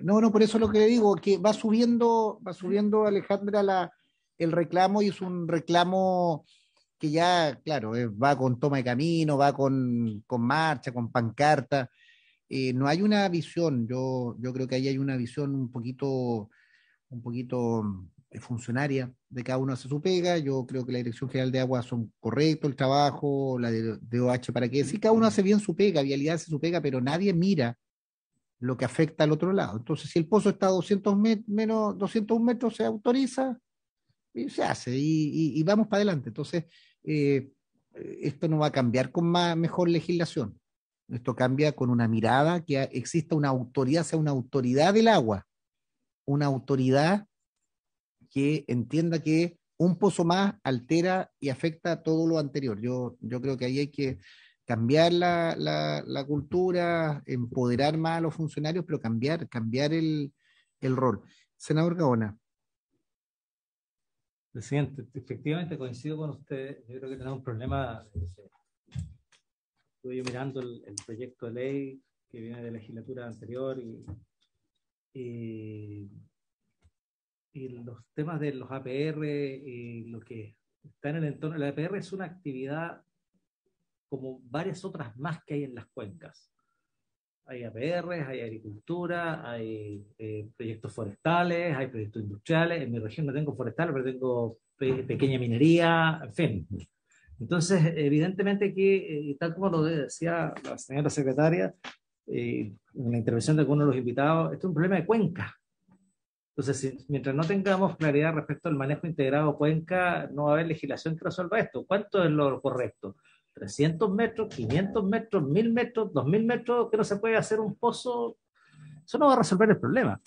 S2: no, no, por eso lo que le digo, que va subiendo, va subiendo Alejandra el reclamo y es un reclamo que ya, claro, eh, va con toma de camino, va con, con marcha, con pancarta, eh, no hay una visión, yo, yo creo que ahí hay una visión un poquito, un poquito eh, funcionaria de cada uno hace su pega, yo creo que la Dirección General de Agua son correcto el trabajo, la de DOH para que sí, cada uno hace bien su pega, Vialidad hace su pega, pero nadie mira lo que afecta al otro lado. Entonces, si el pozo está a 200 met- menos 201 metros, se autoriza y se hace y, vamos para adelante. Entonces, eh, esto no va a cambiar con más, mejor legislación. Esto cambia con una mirada, que exista una autoridad, sea una autoridad del agua, una autoridad que entienda que un pozo más altera y afecta todo lo anterior. Yo, yo creo que ahí hay que cambiar la, cultura, empoderar más a los funcionarios, pero cambiar, cambiar el, rol. Senador Gaona.
S3: Presidente, efectivamente coincido con usted. Yo creo que tenemos un problema. eh, Estuve yo mirando el, proyecto de ley que viene de la legislatura anterior y los temas de los APR y lo que está en el entorno. La APR es una actividad como varias otras más que hay en las cuencas. Hay APR, hay agricultura, hay eh, proyectos forestales, hay proyectos industriales. En mi región no tengo forestales, pero tengo pe- pequeña minería, en fin. Entonces, evidentemente que, eh, tal como lo decía la señora secretaria, eh, en la intervención de algunos de los invitados, esto es un problema de cuenca. Entonces, si- mientras no tengamos claridad respecto al manejo integrado cuenca, no va a haber legislación que resuelva esto. ¿Cuánto es lo correcto? 300 metros, 500 metros, 1000 metros, 2000 metros, que no se puede hacer un pozo, eso no va a resolver el problema.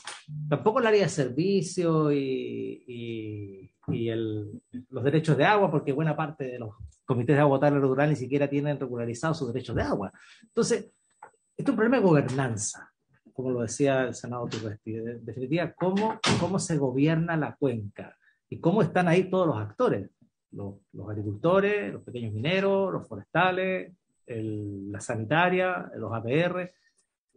S3: Tampoco el área de servicio y, los derechos de agua, porque buena parte de los comités de agua potable rural ni siquiera tienen regularizados sus derechos de agua. Entonces, esto es un problema de gobernanza, como lo decía el senador Turresti. En definitiva, ¿cómo, cómo se gobierna la cuenca y cómo están ahí todos los actores los, los agricultores, los pequeños mineros, los forestales, el- la sanitaria, los APR.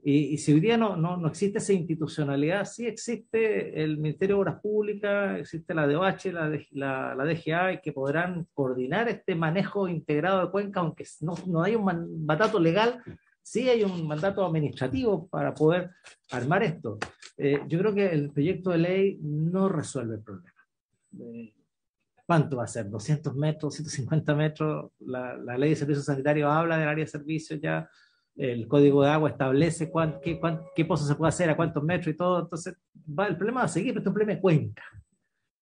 S3: Y, y si hoy día no, no, no existe esa institucionalidad, sí existe el Ministerio de Obras Públicas, existe la DOH, la, la, la DGA, que podrán coordinar este manejo integrado de cuenca, aunque no, no hay un man- mandato legal, sí hay un mandato administrativo para poder armar esto. Eh, yo creo que el proyecto de ley no resuelve el problema. Eh, ¿Cuánto va a ser? ¿200 metros? ¿150 metros? La, la ley de servicios sanitarios habla del área de servicios ya. El código de agua establece cuán- qué, cuán- qué pozo se puede hacer, a cuántos metros y todo. Entonces, va, el problema va a seguir, pero este es un problema de cuenca.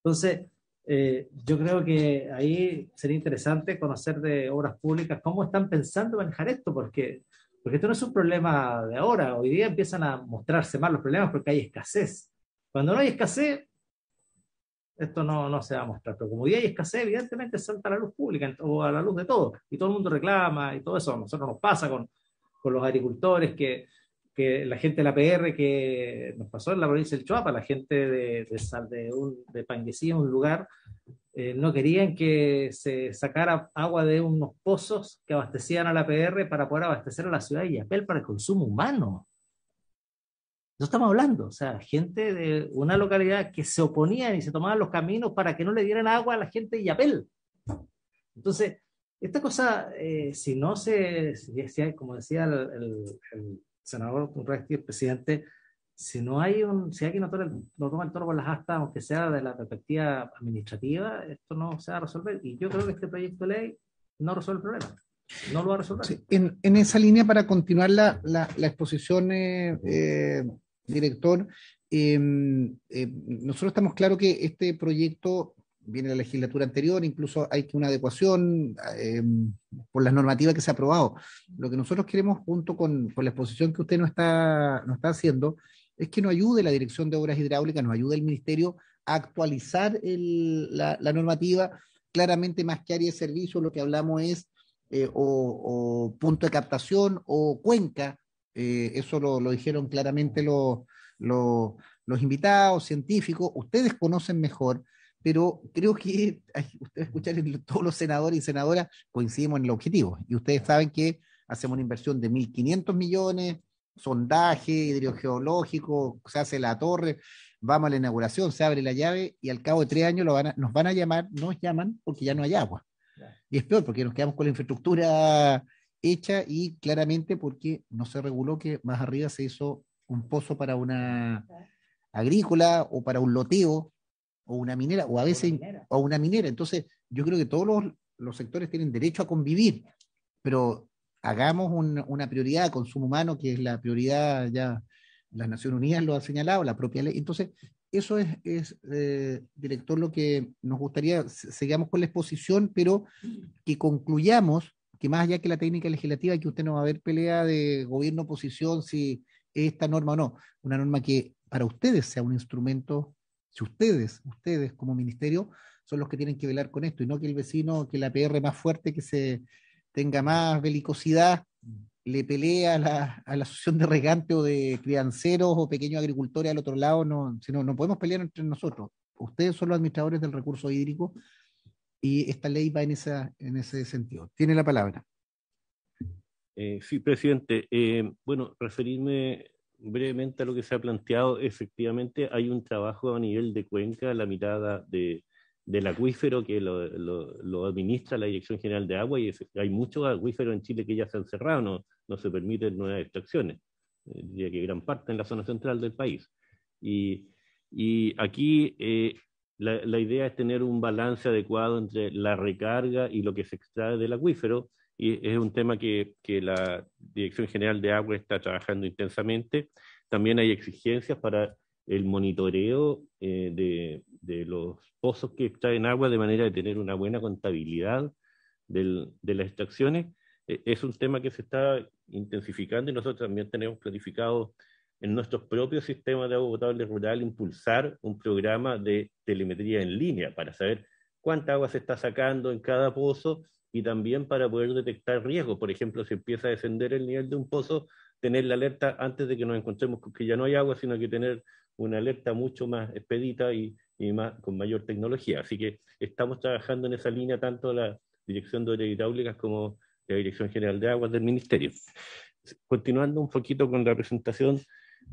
S3: Entonces, eh, yo creo que ahí sería interesante conocer de obras públicas cómo están pensando manejar esto, porque, porque esto no es un problema de ahora. Hoy día empiezan a mostrarse más los problemas porque hay escasez. Cuando no hay escasez, esto no, no se va a mostrar. Pero como hoy día hay escasez, evidentemente salta a la luz pública o a la luz de todo. Y todo el mundo reclama y todo eso. A nosotros nos pasa con, con los agricultores, que, que la gente de la PR que nos pasó en la provincia del Choapa, la gente de, de, de, un, de Panguesí, un lugar, eh, no querían que se sacara agua de unos pozos que abastecían a la PR para poder abastecer a la ciudad de Yapel para el consumo humano. No estamos hablando, o sea, gente de una localidad que se oponían y se tomaban los caminos para que no le dieran agua a la gente de Yapel. Entonces, esta cosa, eh, si no se, como decía el, el- el senador el presidente, si no hay un, si alguien no toma, el, no toma el toro por las astas, aunque sea de la perspectiva administrativa, esto no se va a resolver. Y yo creo que este proyecto de ley no resuelve el problema. No lo va a resolver.
S2: En, esa línea, para continuar la exposición, eh, eh, director, eh, eh, nosotros estamos claros que este proyecto viene de la legislatura anterior, incluso hay que una adecuación eh, por las normativas que se ha aprobado. Lo que nosotros queremos, junto con, la exposición que usted nos está, nos está haciendo, es que nos ayude la Dirección de Obras Hidráulicas, nos ayude el Ministerio a actualizar la, normativa. Claramente, más que área de servicio, lo que hablamos es eh, o punto de captación o cuenca. Eh, eso lo, lo dijeron claramente los, los, los invitados, científicos. Ustedes conocen mejor, pero creo que ustedes escuchan todos los senadores y senadoras coincidimos en el objetivo. Y ustedes saben que hacemos una inversión de 1.500 millones, sondaje hidrogeológico, se hace la torre, vamos a la inauguración, se abre la llave y al cabo de tres años lo van a- nos van a llamar, nos llaman porque ya no hay agua. Y es peor porque nos quedamos con la infraestructura hecha y claramente porque no se reguló que más arriba se hizo un pozo para una agrícola o para un loteo o una minera o a veces o una minera. Entonces, yo creo que todos los, los sectores tienen derecho a convivir, pero hagamos un- una prioridad de consumo humano, que es la prioridad ya las Naciones Unidas lo ha señalado, la propia ley. Entonces, eso es, es eh, director, lo que nos gustaría, sigamos con la exposición, pero que concluyamos que más allá que la técnica legislativa, que usted no va a ver pelea de gobierno-oposición si esta norma o no, una norma que para ustedes sea un instrumento, si ustedes, ustedes como ministerio, son los que tienen que velar con esto, y no que el vecino, que la PR más fuerte, que se tenga más belicosidad, le pelea a la, a la asociación de regantes o de crianceros o pequeños agricultores al otro lado, no, sino no podemos pelear entre nosotros. Ustedes son los administradores del recurso hídrico y esta ley va en, esa, en ese sentido. Tiene la palabra.
S7: Eh, sí, presidente. Eh, bueno, referirme brevemente a lo que se ha planteado. Efectivamente, hay un trabajo a nivel de cuenca, la mirada de, del acuífero que lo, lo- lo administra la Dirección General de Agua y es- hay muchos acuíferos en Chile que ya se han cerrado, no, no se permiten nuevas extracciones. Eh, diría que gran parte en la zona central del país. Y, y aquí eh, la, la idea es tener un balance adecuado entre la recarga y lo que se extrae del acuífero y es un tema que, que la Dirección General de Agua está trabajando intensamente. También hay exigencias para el monitoreo eh, de, de los pozos que extraen agua de manera de tener una buena contabilidad de las extracciones. Eh, es un tema que se está intensificando y nosotros también tenemos planificado en nuestros propios sistemas de agua potable rural impulsar un programa de telemetría en línea para saber cuánta agua se está sacando en cada pozo y también para poder detectar riesgos. Por ejemplo, si empieza a descender el nivel de un pozo, tener la alerta antes de que nos encontremos con que ya no hay agua, sino que tener una alerta mucho más expedita y, y más, con mayor tecnología. Así que estamos trabajando en esa línea tanto la Dirección de Obras Hidráulicas como la Dirección General de Aguas del Ministerio. Continuando un poquito con la presentación,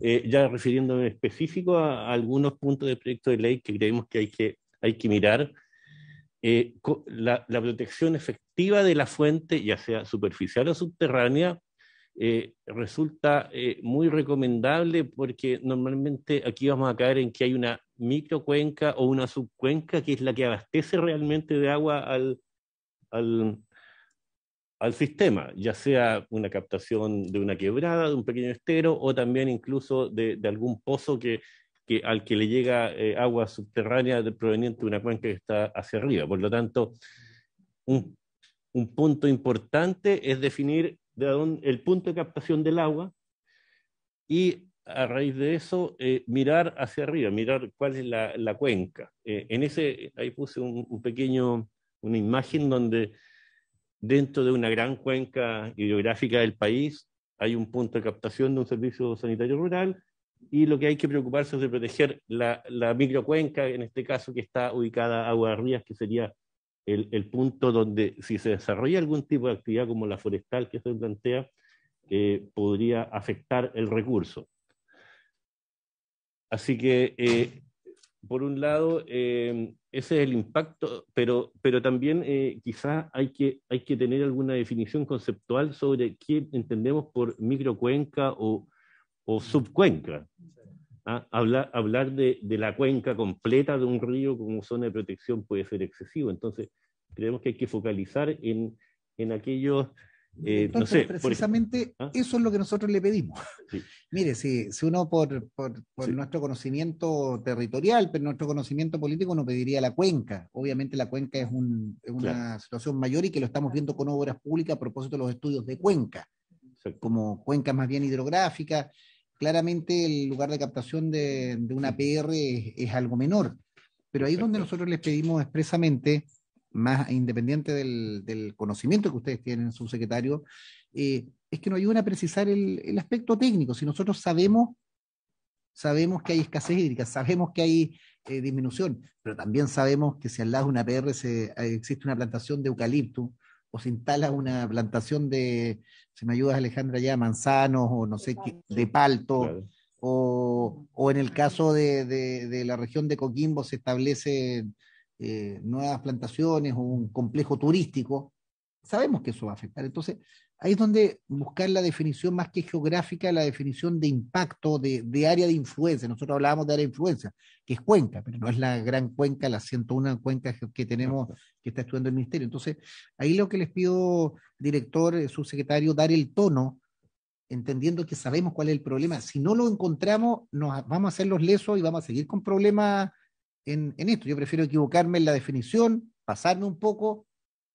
S7: eh, ya refiriéndome en específico a, a algunos puntos del proyecto de ley que creemos que hay que, hay que mirar, eh, la, la protección efectiva de la fuente, ya sea superficial o subterránea, eh, resulta eh, muy recomendable porque normalmente aquí vamos a caer en que hay una microcuenca o una subcuenca que es la que abastece realmente de agua al, al, al sistema, ya sea una captación de una quebrada, de un pequeño estero o también incluso de, algún pozo que, al que le llega eh, agua subterránea de- proveniente de una cuenca que está hacia arriba. Por lo tanto, un, un punto importante es definir el punto de captación del agua y a raíz de eso eh, mirar hacia arriba, mirar cuál es la, la cuenca. Eh, en ese, ahí puse un, un pequeño, una imagen donde dentro de una gran cuenca hidrográfica del país hay un punto de captación de un servicio sanitario rural y lo que hay que preocuparse es de proteger la, microcuenca, en este caso que está ubicada a Aguas Rías, que sería el, el punto donde si se desarrolla algún tipo de actividad como la forestal que se plantea, eh, podría afectar el recurso. Así que, eh, por un lado, eh, ese es el impacto, pero, pero también eh, quizás hay que, hay que tener alguna definición conceptual sobre qué entendemos por microcuenca o, o subcuenca. ¿ah? Hablar, hablar de, de la cuenca completa de un río como zona de protección puede ser excesivo, entonces creemos que hay que focalizar en, en aquellos, eh, no
S2: Entonces,
S7: sé,
S2: precisamente
S7: ¿Ah?
S2: eso es lo que nosotros le pedimos.
S7: Sí.
S2: Mire, si, si uno por, por, por
S7: Sí.
S2: nuestro conocimiento territorial, pero nuestro conocimiento político no pediría la cuenca. Obviamente la cuenca es, un- es una
S7: Claro.
S2: situación mayor y que lo estamos viendo con obras públicas a propósito de los estudios de cuenca,
S7: Exacto.
S2: como cuencas más bien hidrográficas. Claramente el lugar de captación de, de una PR es, es algo menor, pero ahí es donde nosotros les pedimos expresamente más independiente del, del conocimiento que ustedes tienen, subsecretario, eh, es que nos ayuden a precisar el, el aspecto técnico. Si nosotros sabemos, sabemos que hay escasez hídrica, sabemos que hay eh, disminución, pero también sabemos que si al lado de una PR se, eh, existe una plantación de eucalipto o se instala una plantación de, si me ayudas Alejandra ya, manzanos o no sé qué, de palto,
S7: Claro.
S2: o, o en el caso de, de- de la región de Coquimbo se establecen eh, nuevas plantaciones o un complejo turístico, sabemos que eso va a afectar. Entonces, ahí es donde buscar la definición más que geográfica, la definición de impacto, de, de área de influencia. Nosotros hablábamos de área de influencia, que es cuenca, pero no es la gran cuenca, la 101 cuencas que, que tenemos, que está estudiando el ministerio. Entonces, ahí lo que les pido, director, eh, subsecretario, dar el tono, entendiendo que sabemos cuál es el problema. Si no lo encontramos, nos vamos a hacer los lesos y vamos a seguir con problemas en, esto. Yo prefiero equivocarme en la definición, pasarme un poco,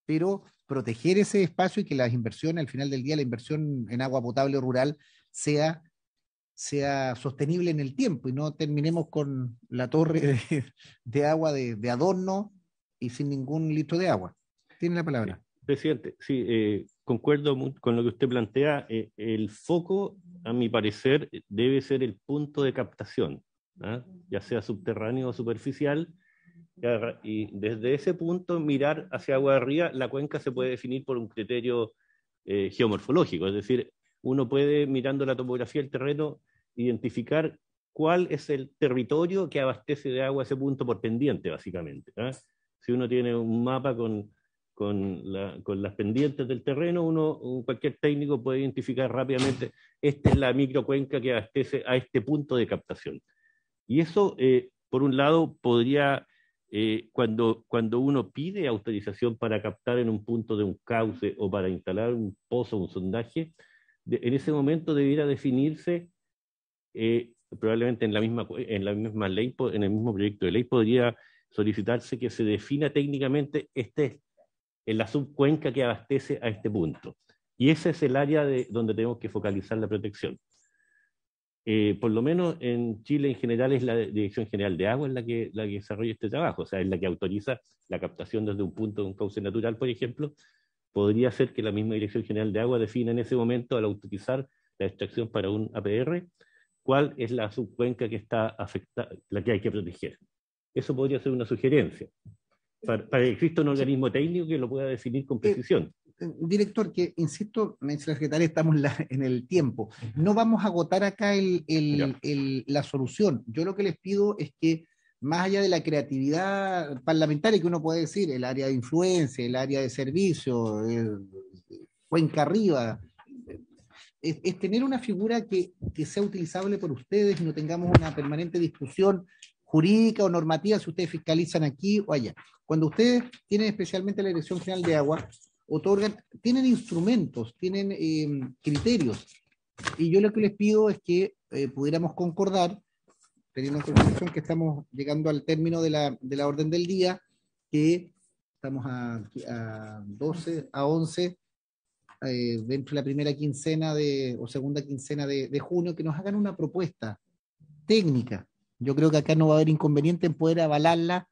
S2: pero proteger ese espacio y que las inversiones, al final del día, la inversión en agua potable rural sea, sea sostenible en el tiempo y no terminemos con la torre de, agua de, de, adorno y sin ningún litro de agua. Tiene la palabra.
S7: Presidente, sí, eh, concuerdo con lo que usted plantea. Eh, el foco, a mi parecer, debe ser el punto de captación, ¿ah? ya sea subterráneo o superficial, y desde ese punto mirar hacia agua arriba, la cuenca se puede definir por un criterio eh, geomorfológico, es decir, uno puede, mirando la topografía del terreno, identificar cuál es el territorio que abastece de agua ese punto por pendiente, básicamente. ¿eh? Si uno tiene un mapa con, con, la, con, las pendientes del terreno, uno, cualquier técnico puede identificar rápidamente, esta es la microcuenca que abastece a este punto de captación. Y eso, eh, por un lado, podría eh, cuando, cuando uno pide autorización para captar en un punto de un cauce o para instalar un pozo, un sondaje, en ese momento debiera definirse, eh, probablemente en la, misma, en la misma ley, en el mismo proyecto de ley, podría solicitarse que se defina técnicamente este, en la subcuenca que abastece a este punto. Y ese es el área de, donde tenemos que focalizar la protección. Eh, por lo menos en Chile en general es la Dirección General de Agua la que, la que desarrolla este trabajo, o sea, es la que autoriza la captación desde un punto de un cauce natural, por ejemplo. Podría ser que la misma Dirección General de Agua defina en ese momento, al autorizar la extracción para un APR, cuál es la subcuenca que está afectada, la que hay que proteger. Eso podría ser una sugerencia. Para, para que exista un organismo técnico que lo pueda definir con precisión
S2: director, que insisto, me dice la secretaria, estamos la, en el tiempo. No vamos a agotar acá el, el, el, la solución. Yo lo que les pido es que, más allá de la creatividad parlamentaria que uno puede decir, el área de influencia, el área de servicio, el, cuenca arriba, es, es, tener una figura que, que sea utilizable por ustedes y no tengamos una permanente discusión jurídica o normativa si ustedes fiscalizan aquí o allá. Cuando ustedes tienen especialmente la Dirección General de Agua, otorgan, tienen instrumentos, tienen eh, criterios. Y yo lo que les pido es que eh, pudiéramos concordar, teniendo en consideración que estamos llegando al término de la, de la orden del día, que estamos a, a 12, a 11, eh, dentro de la primera quincena de, o segunda quincena de, de, junio, que nos hagan una propuesta técnica. Yo creo que acá no va a haber inconveniente en poder avalarla,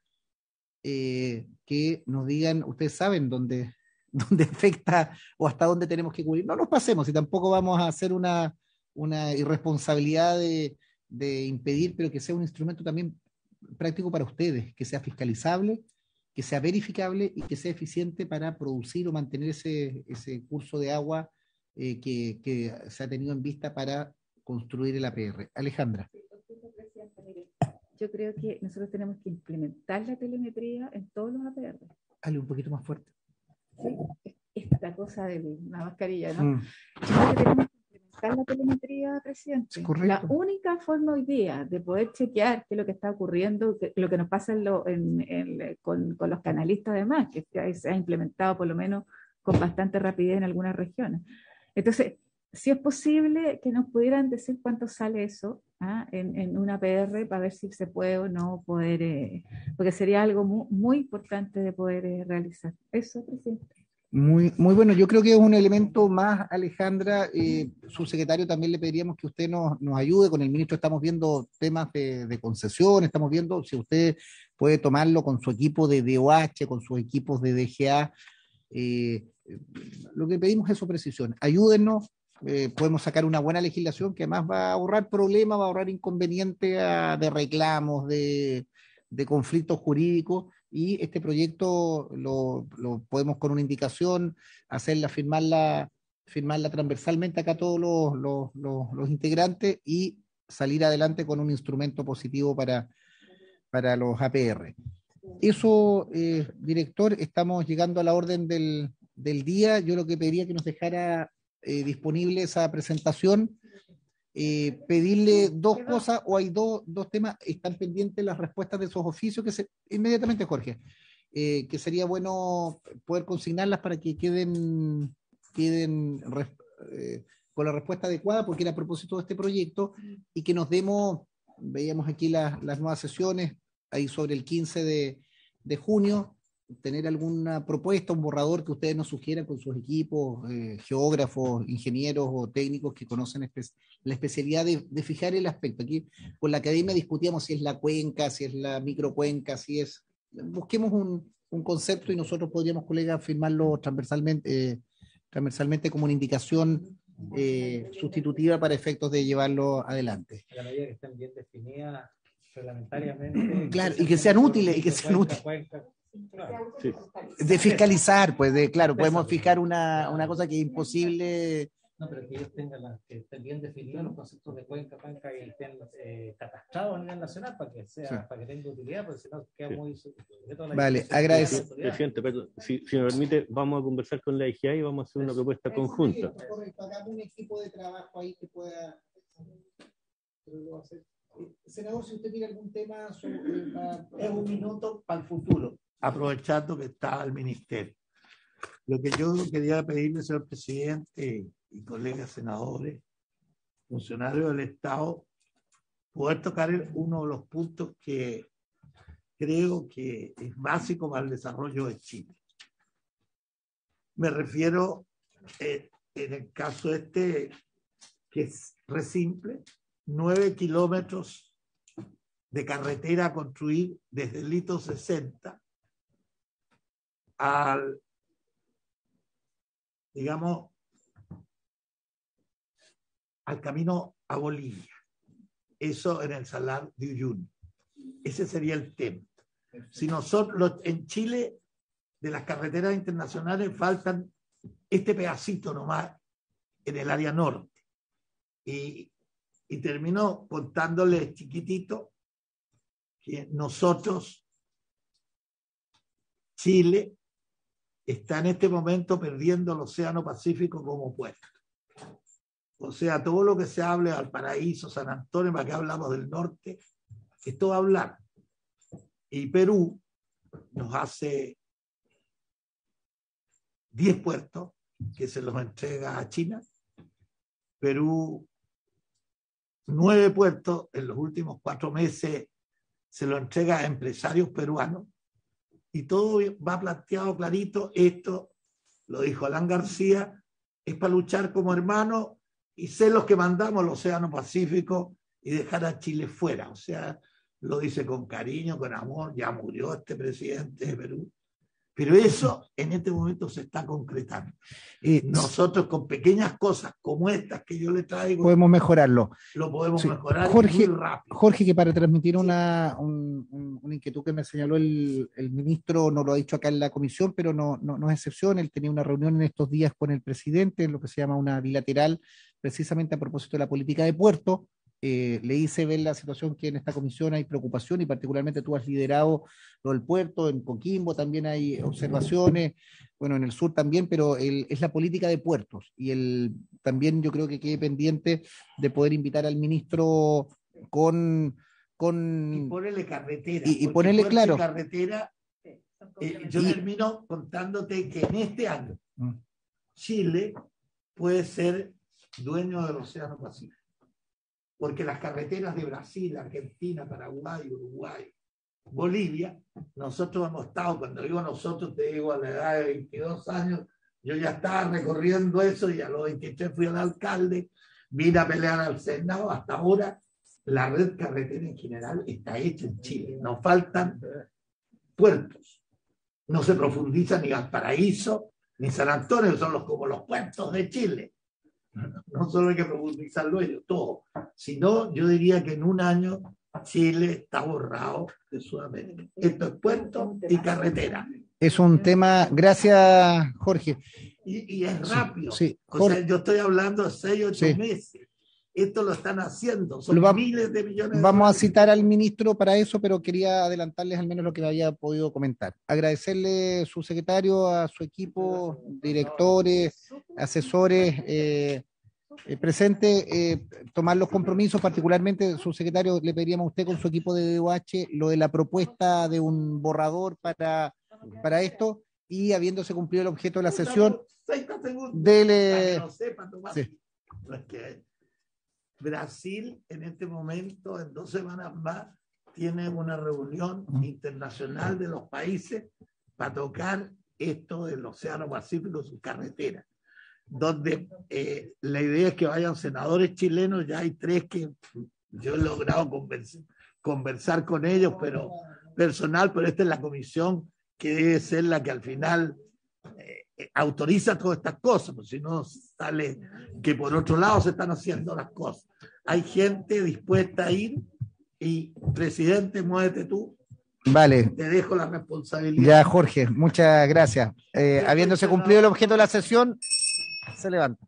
S2: eh, que nos digan, ustedes saben dónde, dónde afecta o hasta dónde tenemos que cubrir. No nos pasemos y tampoco vamos a hacer una, una irresponsabilidad de, de impedir, pero que sea un instrumento también práctico para ustedes, que sea fiscalizable, que sea verificable y que sea eficiente para producir o mantener ese, ese curso de agua eh, que, que, se ha tenido en vista para construir el APR. Alejandra.
S1: Yo creo que nosotros tenemos que implementar la telemetría en todos los APR.
S2: Dale un poquito más fuerte.
S1: ¿Sí? esta cosa de la mascarilla, ¿no? Mm. Yo creo que tenemos que implementar la telemetría, presidente. La única forma hoy día de poder chequear qué es lo que está ocurriendo, que, lo que nos pasa en lo, en, en, con, con, los canalistas además, que se ha implementado por lo menos con bastante rapidez en algunas regiones. Entonces, si es posible que nos pudieran decir cuánto sale eso ¿ah? en, en, una PR para ver si se puede o no poder, eh, porque sería algo muy, importante de poder eh, realizar. Eso, presidente.
S2: Muy, muy bueno, yo creo que es un elemento más, Alejandra. Eh, subsecretario, también le pediríamos que usted nos, nos ayude. Con el ministro estamos viendo temas de, de, concesión, estamos viendo si usted puede tomarlo con su equipo de DOH, con sus equipos de DGA. Eh, lo que pedimos es su precisión. Ayúdenos, eh, podemos sacar una buena legislación que además va a ahorrar problemas, va a ahorrar inconvenientes a, de reclamos, de, de, conflictos jurídicos, y este proyecto lo, lo, podemos con una indicación hacerla, firmarla, firmarla transversalmente acá todos los, los, los, los integrantes y salir adelante con un instrumento positivo para, para los APR. Eso, eh, director, estamos llegando a la orden del, del día, yo lo que pediría que nos dejara eh, disponible esa presentación, eh, pedirle dos cosas, o hay dos, temas, están pendientes las respuestas de esos oficios, que se, inmediatamente, Jorge, eh, que sería bueno poder consignarlas para que queden, queden con la respuesta adecuada, porque era a propósito de este proyecto, y que nos demos, veíamos aquí las, las nuevas sesiones, ahí sobre el 15 de, de junio, tener alguna propuesta, un borrador que ustedes nos sugieran con sus equipos, eh, geógrafos, ingenieros o técnicos que conocen espe- la especialidad de, de fijar el aspecto. Aquí con la academia discutíamos si es la cuenca, si es la microcuenca, si es... Busquemos un, un concepto y nosotros podríamos, colegas, firmarlo transversalmente, eh, transversalmente como una indicación eh, sustitutiva para efectos de llevarlo adelante.
S3: a la medida que estén bien definidas reglamentariamente.
S2: Claro, y que sean útiles, y que sean útiles.
S3: Claro.
S7: Sí.
S2: De fiscalizar, pues, de, claro, podemos fijar una, una cosa que es imposible.
S3: No, pero que ellos tengan la- que estén bien definidos los conceptos de cuenca, cuenca y estén eh, catastrados a nivel nacional para que sea,
S2: Sí.
S3: para que tenga utilidad, porque si no queda
S7: Sí.
S3: muy
S2: Vale,
S3: autoridad.
S7: Presidente, perdón, si, si me permite, vamos a conversar con la IGA y vamos a hacer una propuesta conjunta.
S2: Correcto, hagamos un equipo de trabajo ahí que pueda. Senador, si usted tiene algún tema sobre.
S5: Es un minuto para el futuro, aprovechando que está el ministerio. Lo que yo quería pedirle, señor presidente y colegas senadores, funcionarios del Estado, poder tocar uno de los puntos que creo que es básico para el desarrollo de Chile. Me refiero, eh, en el caso este, que es re simple, nueve kilómetros de carretera a construir desde el Lito 60 al, digamos, al camino a Bolivia. Eso en el Salar de Uyuni. Ese sería el tema. Si nosotros en Chile, de las carreteras internacionales, faltan este pedacito nomás en el área norte. Y, y termino contándoles chiquitito que nosotros, Chile, está en este momento perdiendo el Océano Pacífico como puerto. O sea, todo lo que se hable al paraíso, San Antonio, para que hablamos del norte, esto va a hablar. Y Perú nos hace 10 puertos que se los entrega a China. Perú, nueve puertos en los últimos cuatro meses se lo entrega a empresarios peruanos y todo va planteado clarito. Esto, lo dijo Alan García, es para luchar como hermanos y ser los que mandamos al Océano Pacífico y dejar a Chile fuera. O sea, lo dice con cariño, con amor, ya murió este presidente de Perú. Pero eso en este momento se está concretando.
S2: Eh,
S5: Nosotros con pequeñas cosas como estas que yo le traigo,
S2: podemos mejorarlo.
S5: lo podemos
S2: Sí.
S5: mejorar
S2: Jorge,
S5: muy rápido.
S2: Jorge, que para transmitir una, un- un- una inquietud que me señaló el, el ministro, no lo ha dicho acá en la comisión, pero no, no, no es excepción. Él tenía una reunión en estos días con el presidente, en lo que se llama una bilateral, precisamente a propósito de la política de puerto. Eh, le hice ver la situación que en esta comisión hay preocupación y particularmente tú has liderado lo del puerto, en Coquimbo también hay observaciones, bueno, en el sur también, pero el- es la política de puertos y el, también yo creo que quede pendiente de poder invitar al ministro con...
S5: Y
S2: con
S5: ponerle carretera.
S2: Y- y ponerle,
S5: y
S2: claro.
S5: carretera, eh, yo
S2: Y-
S5: termino contándote que en este año
S2: Mm.
S5: Chile puede ser dueño del Océano Pacífico. Porque las carreteras de Brasil, Argentina, Paraguay, Uruguay, Bolivia, nosotros hemos estado, cuando digo nosotros, te digo a la edad de 22 años, yo ya estaba recorriendo eso y a los 23 fui al alcalde, vine a pelear al Senado, hasta ahora la red carretera en general está hecha en Chile, nos faltan puertos, no se profundiza ni Valparaíso, ni San Antonio, son los, como los puertos de Chile. No solo hay que profundizarlo ellos, todo. Si no, yo diría que en un año Chile está borrado de Sudamérica. Esto es puerto y carretera.
S2: Es un tema, gracias Jorge.
S5: Y, y es
S2: Sí,
S5: rápido.
S2: sí,
S5: O sea, yo estoy hablando de seis, ocho
S2: Sí.
S5: meses. Esto lo están haciendo, son
S2: va-
S5: miles de millones de
S2: Vamos a citar al ministro para eso, pero quería adelantarles al menos lo que me había podido comentar. Agradecerle su secretario, a su equipo, directores, asesores eh, eh, presentes, eh, tomar los compromisos, particularmente su secretario, le pediríamos a usted con su equipo de DOH lo de la propuesta de un borrador para, para esto y habiéndose cumplido el objeto de la sesión,
S5: 30 segundos.
S2: dele-
S5: nomás.
S2: Sí.
S5: Brasil en este momento, en dos semanas más, tiene una reunión internacional de los países para tocar esto del Océano Pacífico, sus carreteras, donde eh, la idea es que vayan senadores chilenos, ya hay tres que yo he logrado convers- conversar con ellos, pero personal, pero esta es la comisión que debe ser la que al final eh, autoriza todas estas cosas, pues si no sale que por otro lado se están haciendo las cosas. Hay gente dispuesta a ir y, presidente, muévete tú,
S2: vale,
S5: te dejo la responsabilidad.
S2: Ya, Jorge, muchas gracias. Eh, habiéndose cumplido el objeto de la sesión, se levanta.